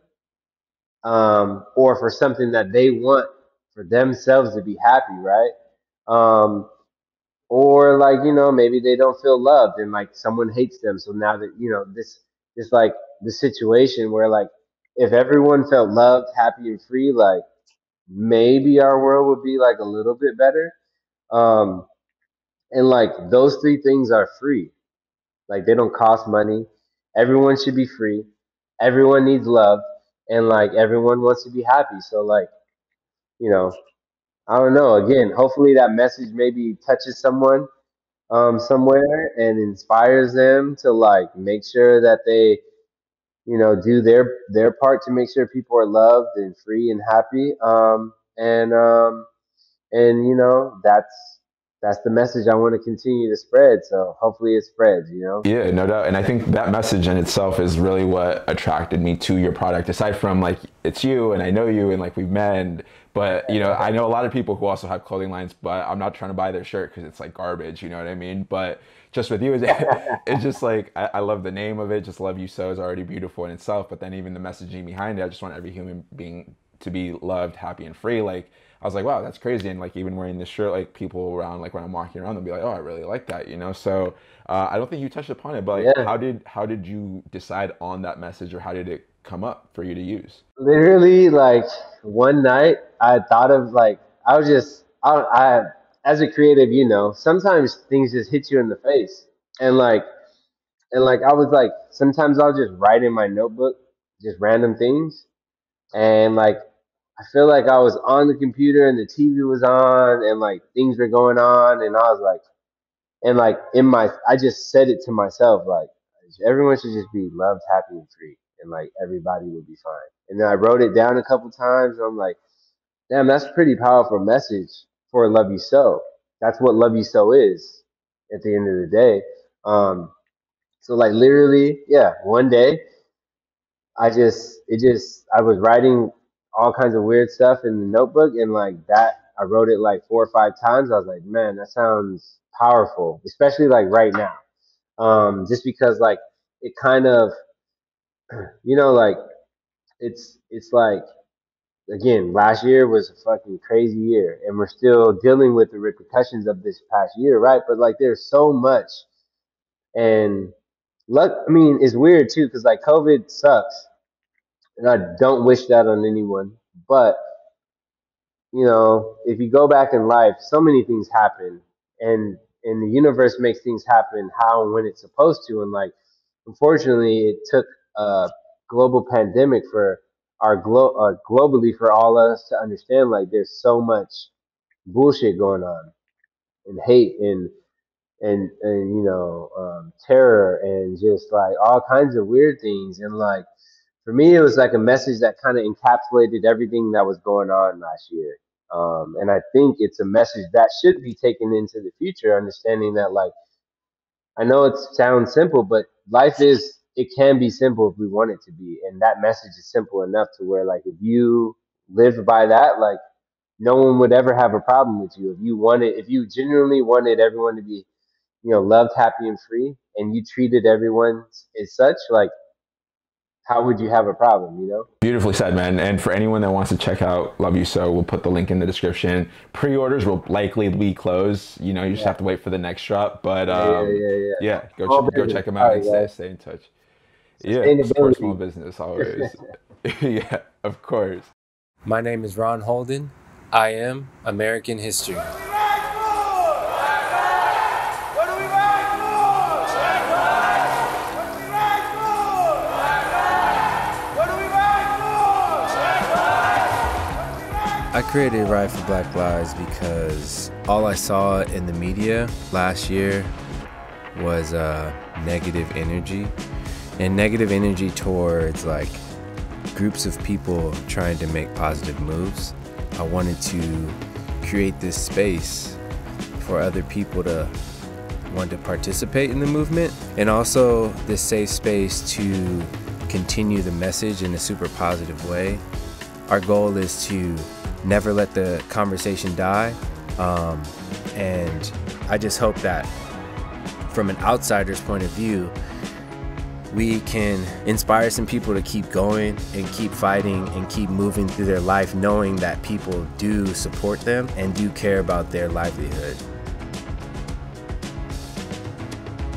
um, or for something that they want for themselves to be happy, right? Um, or like you know maybe they don't feel loved and like someone hates them so now that you know this this like the situation where like if everyone felt loved happy and free like maybe our world would be like a little bit better um and like those three things are free. Like they don't cost money. Everyone should be free. Everyone needs love. And like everyone wants to be happy. So like you know i don't know. Again hopefully that message maybe touches someone um, somewhere and inspires them to like make sure that they you know do their their part to make sure people are loved and free and happy. Um, and um, and you know that's that's the message I want to continue to spread. So hopefully it spreads, you know? Yeah, no doubt. And I think that message in itself is really what attracted me to your product, aside from like it's you and I know you and like we've met. And, but you know, I know a lot of people who also have clothing lines, but I'm not trying to buy their shirt because it's like garbage, you know what I mean? But just with you, it's just like I, I love the name of it. Just love you so is already beautiful in itself. But then even the messaging behind it, I just want every human being to be loved, happy, and free. Like I was like, wow, that's crazy. And like even wearing this shirt, like people around, like when I'm walking around, they'll be like, oh, I really like that, you know. So uh, I don't think you touched upon it, but like, yeah. how did how did you decide on that message, or how did it come up for you to use? Literally, like one night, I thought of like I was just I, I as a creative, you know, sometimes things just hit you in the face, and like and like I was like sometimes I'll just write in my notebook just random things, and like I feel like I was on the computer and the TV was on and like things were going on and I was like, and like in my, I just said it to myself like, everyone should just be loved, happy, and free, and like everybody will be fine. And then I wrote it down a couple times. I'm like, damn, that's a pretty powerful message for Love You So. That's what Love You So is at the end of the day. Um, so like literally, yeah, one day I just, it just, I was writing all kinds of weird stuff in the notebook and like that I wrote it like four or five times. I was like, man, that sounds powerful, especially like right now. Um, just because like it kind of you know, like it's it's like again, last year was a fucking crazy year and we're still dealing with the repercussions of this past year, right? But like there's so much and luck I mean it's weird too, because like COVID sucks and I don't wish that on anyone. But you know, if you go back in life, so many things happen, and and the universe makes things happen how and when it's supposed to. And like, unfortunately, it took a global pandemic for our glo- uh, globally for all us to understand like there's so much bullshit going on and hate and and and you know um, terror and just like all kinds of weird things and like for me, it was like a message that kind of encapsulated everything that was going on last year. Um, and I think it's a message that should be taken into the future, understanding that, like, I know it sounds simple, but life is, it can be simple if we want it to be. And that message is simple enough to where, like, if you live by that, like, no one would ever have a problem with you. If you wanted, if you genuinely wanted everyone to be, you know, loved, happy, and free, and you treated everyone as such, like, how would you have a problem, you know? Beautifully said, man. And for anyone that wants to check out Love You So, we'll put the link in the description. Pre-orders will likely be closed. You know, you just have to wait for the next drop. But um, yeah, yeah, yeah, yeah. go, ch- go check them out and stay, stay in touch. Yeah, support small business always. yeah, of course. My name is Ron Holden. I am American History. I created Ride for Black Lives because all I saw in the media last year was uh, negative energy and negative energy towards like groups of people trying to make positive moves. I wanted to create this space for other people to want to participate in the movement and also this safe space to continue the message in a super positive way. Our goal is to never let the conversation die. Um, and I just hope that from an outsider's point of view, we can inspire some people to keep going and keep fighting and keep moving through their life knowing that people do support them and do care about their livelihood.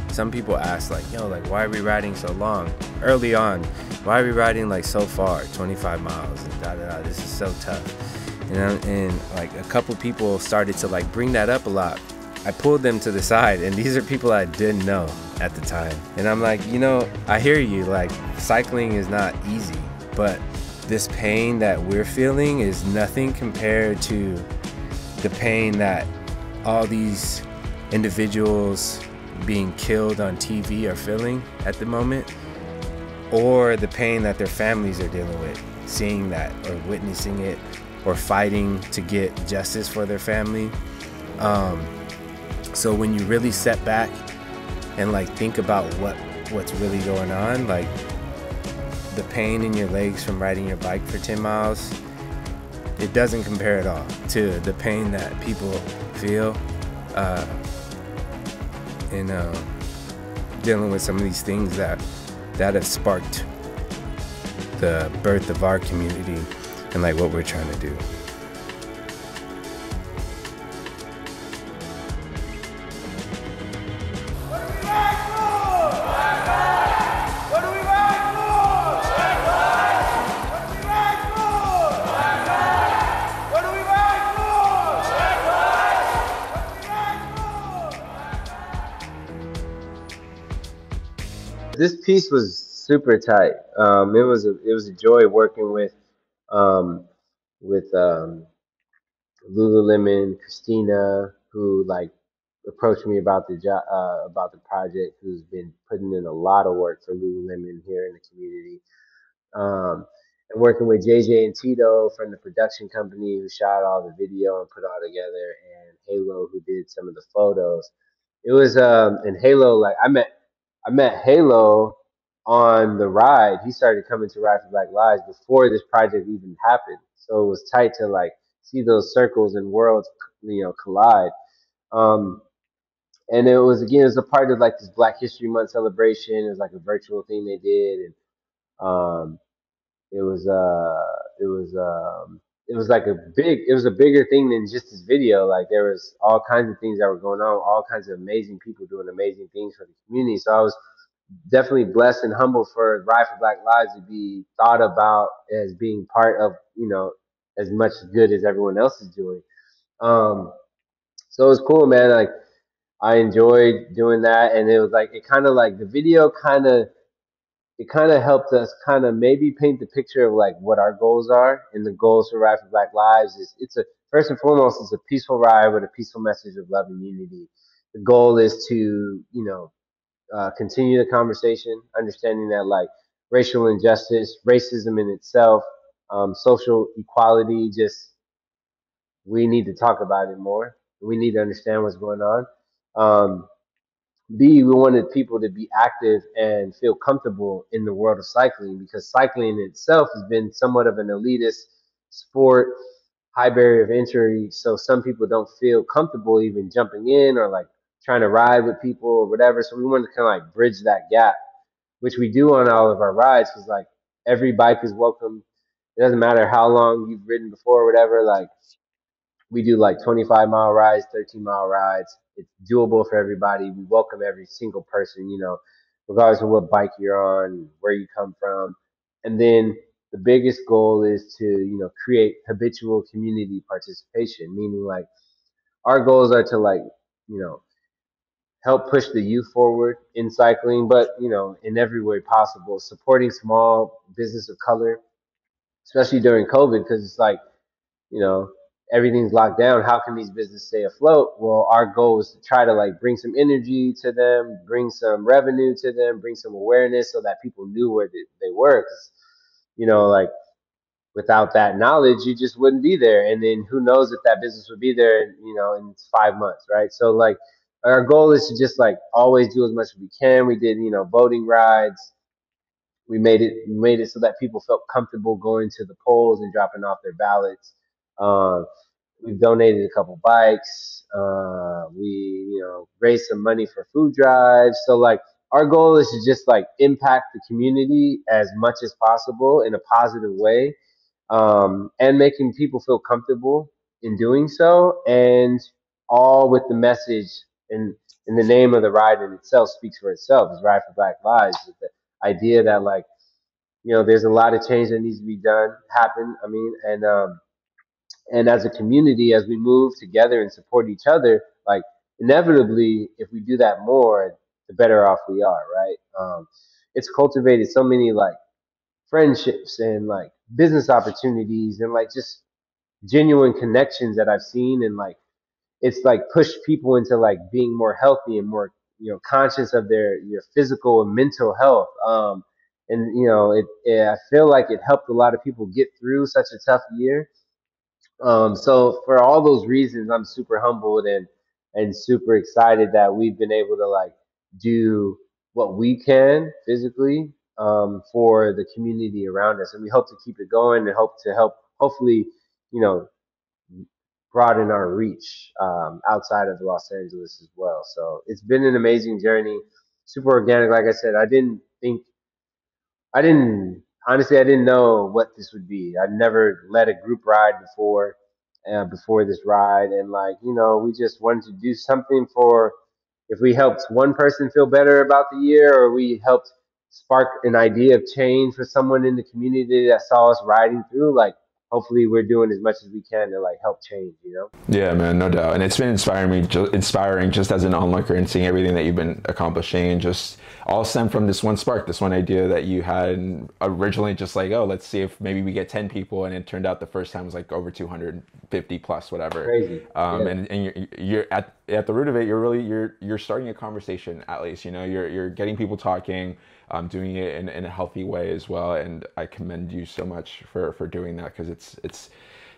Some people ask like, yo, like why are we riding so long? Early on, why are we riding like so far, 25 miles and da da da, this is so tough and, like a couple people started to like bring that up a lot. I pulled them to the side and these are people i didn't know at the time. And i'm like you know i hear you like cycling is not easy but this pain that we're feeling is nothing compared to the pain that all these individuals being killed on TV are feeling at the moment, or the pain that their families are dealing with, seeing that or witnessing it or fighting to get justice for their family. Um, So when you really set back and like think about what what's really going on, like the pain in your legs from riding your bike for 10 miles, it doesn't compare at all to the pain that people feel uh, in uh, dealing with some of these things that that have sparked the birth of our community and like what we're trying to do. This piece was super tight. Um, it was a it was a joy working with um, with um, Lululemon, Christina, who like approached me about the job uh, about the project, who's been putting in a lot of work for Lululemon here in the community. Um, and working with JJ and Tito from the production company who shot all the video and put all together, and Halo who did some of the photos. It was um and Halo like I met I met Halo on the ride. He started coming to Ride for Black Lives before this project even happened. So it was tight to like see those circles and worlds, you know, collide. Um, and it was again, it was a part of like this Black History Month celebration. It was like a virtual thing they did, and um, it was uh, it was um, it was like a big, it was a bigger thing than just this video. Like there was all kinds of things that were going on, all kinds of amazing people doing amazing things for the community. So I was definitely blessed and humble for Ride for Black Lives to be thought about as being part of, you know, as much good as everyone else is doing. Um, so it was cool, man. Like I enjoyed doing that, and it was like it kind of like the video kind of it kind of helped us kind of maybe paint the picture of like what our goals are, and the goals for Ride for Black Lives is it's a first and foremost it's a peaceful ride with a peaceful message of love and unity. The goal is to you know uh, continue the conversation, understanding that like racial injustice, racism in itself, um, social equality, just we need to talk about it more. We need to understand what's going on. Um, B, we wanted people to be active and feel comfortable in the world of cycling because cycling itself has been somewhat of an elitist sport, high barrier of entry. So some people don't feel comfortable even jumping in or like trying to ride with people or whatever. So we wanted to kind of like bridge that gap, which we do on all of our rides because like every bike is welcome. It doesn't matter how long you've ridden before or whatever. Like we do like 25 mile rides, 13 mile rides. It's doable for everybody. We welcome every single person, you know, regardless of what bike you're on, where you come from. And then the biggest goal is to, you know, create habitual community participation, meaning like our goals are to like, you know, help push the youth forward in cycling, but you know, in every way possible, supporting small business of color, especially during COVID, because it's like, you know, everything's locked down. How can these businesses stay afloat? Well, our goal is to try to like bring some energy to them, bring some revenue to them, bring some awareness so that people knew where they, were. You know, like without that knowledge, you just wouldn't be there. And then who knows if that business would be there, you know, in five months, right? So like our goal is to just like always do as much as we can. We did, you know, voting rides. We made it made it so that people felt comfortable going to the polls and dropping off their ballots. Um, we've donated a couple bikes. Uh, we, you know, raised some money for food drives. So like our goal is to just like impact the community as much as possible in a positive way, um, and making people feel comfortable in doing so, and all with the message and in the name of the ride in itself speaks for itself. It's Ride for Black Lives. The idea that like, you know, there's a lot of change that needs to be done, happen. I mean, and um, and as a community, as we move together and support each other, like inevitably, if we do that more, the better off we are, right? Um, it's cultivated so many like friendships and like business opportunities and like just genuine connections that I've seen and like it's like pushed people into like being more healthy and more you know conscious of their your physical and mental health. Um and you know it, it i feel like it helped a lot of people get through such a tough year. Um so for all those reasons i'm super humbled and and super excited that we've been able to like do what we can physically um, for the community around us, and we hope to keep it going and hope to help, hopefully, you know, broaden our reach um, outside of Los Angeles as well. So it's been an amazing journey, super organic. Like I said, I didn't think, I didn't honestly, I didn't know what this would be. I'd never led a group ride before, uh, before this ride, and like you know, we just wanted to do something for. If we helped one person feel better about the year, or we helped spark an idea of change for someone in the community that saw us riding through, like hopefully we're doing as much as we can to like help change you know? Yeah man no doubt. And it's been inspiring me inspiring just as an onlooker and seeing everything that you've been accomplishing and just all stem from this one spark this one idea that you had originally just like oh let's see if maybe we get 10 people and it turned out the first time was like over 250 plus whatever. Crazy. Um, yeah. and, and you're, you're at at the root of it you're really you're you're starting a conversation at least you know? You're you're getting people talking um, doing it in, in a healthy way as well. And I commend you so much for, for doing that because it's it's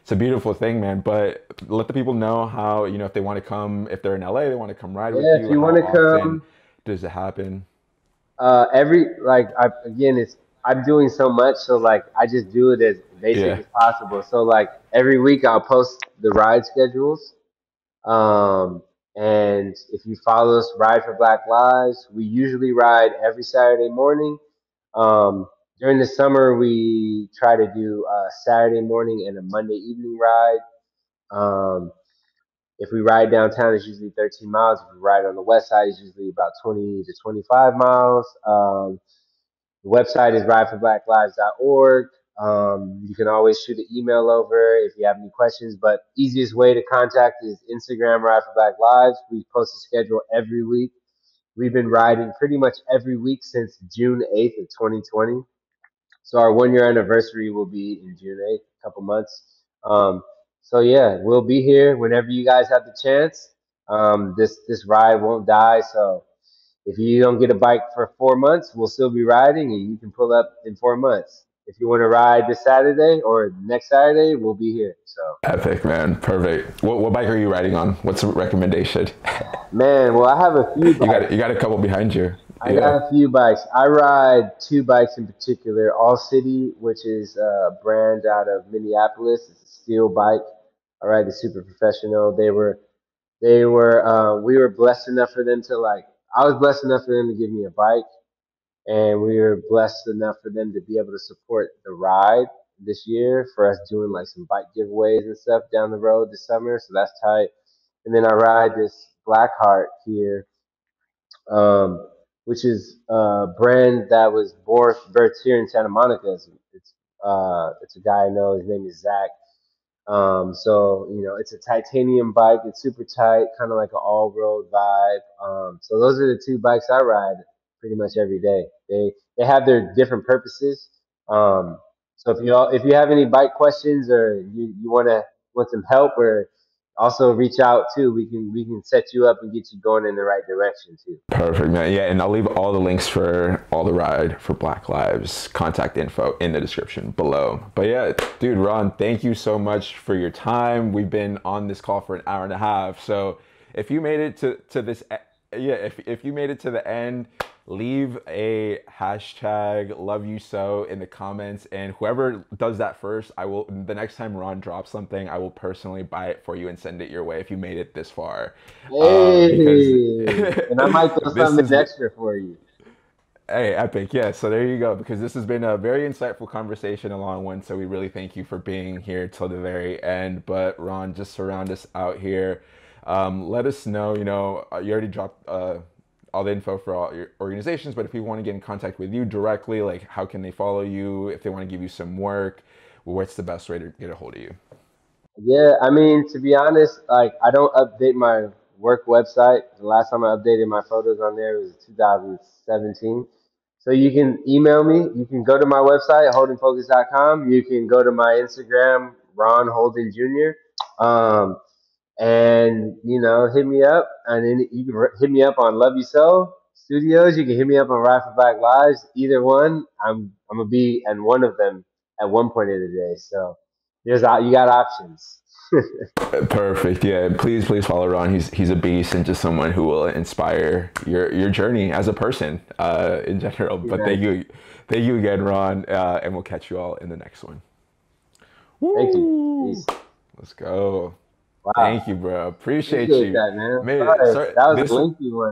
it's a beautiful thing, man. But let the people know how you know if they want to come, if they're in LA, they want to come ride yeah, with you. If you want to come, does it happen? Uh, every like I, again, it's I'm doing so much, so like I just do it as basic yeah. as possible. So like every week I'll post the ride schedules. Um, and if you follow us, Ride for Black Lives, we usually ride every Saturday morning. Um, during the summer, we try to do a Saturday morning and a Monday evening ride. Um, if we ride downtown, it's usually 13 miles. If we ride on the west side, it's usually about 20 to 25 miles. Um, the website is rideforblacklives.org. Um, you can always shoot an email over if you have any questions, but easiest way to contact is Instagram Ride for Black Lives. We post a schedule every week. We've been riding pretty much every week since June 8th of 2020. So our one year anniversary will be in June 8th, a couple months. Um, so yeah, we'll be here whenever you guys have the chance. Um, this this ride won't die, so if you don't get a bike for four months, we'll still be riding, and you can pull up in four months if you want to ride this Saturday or next Saturday, we'll be here. So epic, man, perfect. What, what bike are you riding on? What's a recommendation? man, well, I have a few. Bikes. You got you got a couple behind you. I yeah. got a few bikes. I ride two bikes in particular. All City, which is a brand out of Minneapolis. It's a steel bike. I ride the super professional. They were, they were. Uh, we were blessed enough for them to like. I was blessed enough for them to give me a bike and we were blessed enough for them to be able to support the ride this year for us doing like some bike giveaways and stuff down the road this summer. So that's tight. And then I ride this Blackheart here, um, which is a brand that was born birthed here in Santa Monica. It's it's, uh, it's a guy I know. His name is Zach. Um, so you know, it's a titanium bike. It's super tight, kind of like an all-road vibe. Um, so those are the two bikes I ride pretty much every day. They they have their different purposes. Um, so if you all, if you have any bike questions or you, you want to want some help or also reach out too. We can we can set you up and get you going in the right direction too. Perfect, man. Yeah, and I'll leave all the links for all the ride for Black Lives contact info in the description below. But yeah, dude, Ron, thank you so much for your time. We've been on this call for an hour and a half. So if you made it to to this, yeah, if if you made it to the end leave a hashtag love you so in the comments and whoever does that first i will the next time ron drops something i will personally buy it for you and send it your way if you made it this far um, hey, um, because, and i might throw something extra for you Hey, epic. Yeah, so there you go. Because this has been a very insightful conversation, a long one. So we really thank you for being here till the very end. But Ron, just surround us out here. Um, let us know, you know, uh, you already dropped uh, all the info for all your organizations, but if people want to get in contact with you directly, like how can they follow you? If they want to give you some work, what's the best way to get a hold of you? Yeah, I mean, to be honest, like I don't update my work website. The last time I updated my photos on there was 2017. So you can email me. You can go to my website, holdenfocus.com. You can go to my Instagram, Ron Holden Jr. Um, and you know, hit me up, and then you can hit me up on Love You So Studios. You can hit me up on Ride for Black Lives. Either one, I'm I'm gonna be at one of them at one point of the day. So there's you got options. Perfect. Yeah. Please, please follow Ron. He's he's a beast and just someone who will inspire your your journey as a person uh, in general. But Yeah. thank you, thank you again, Ron, uh, and we'll catch you all in the next one. Thank you. Peace. Let's go. Wow. Thank you, bro. Appreciate Appreciate you. that, man. Man, that was a lengthy one.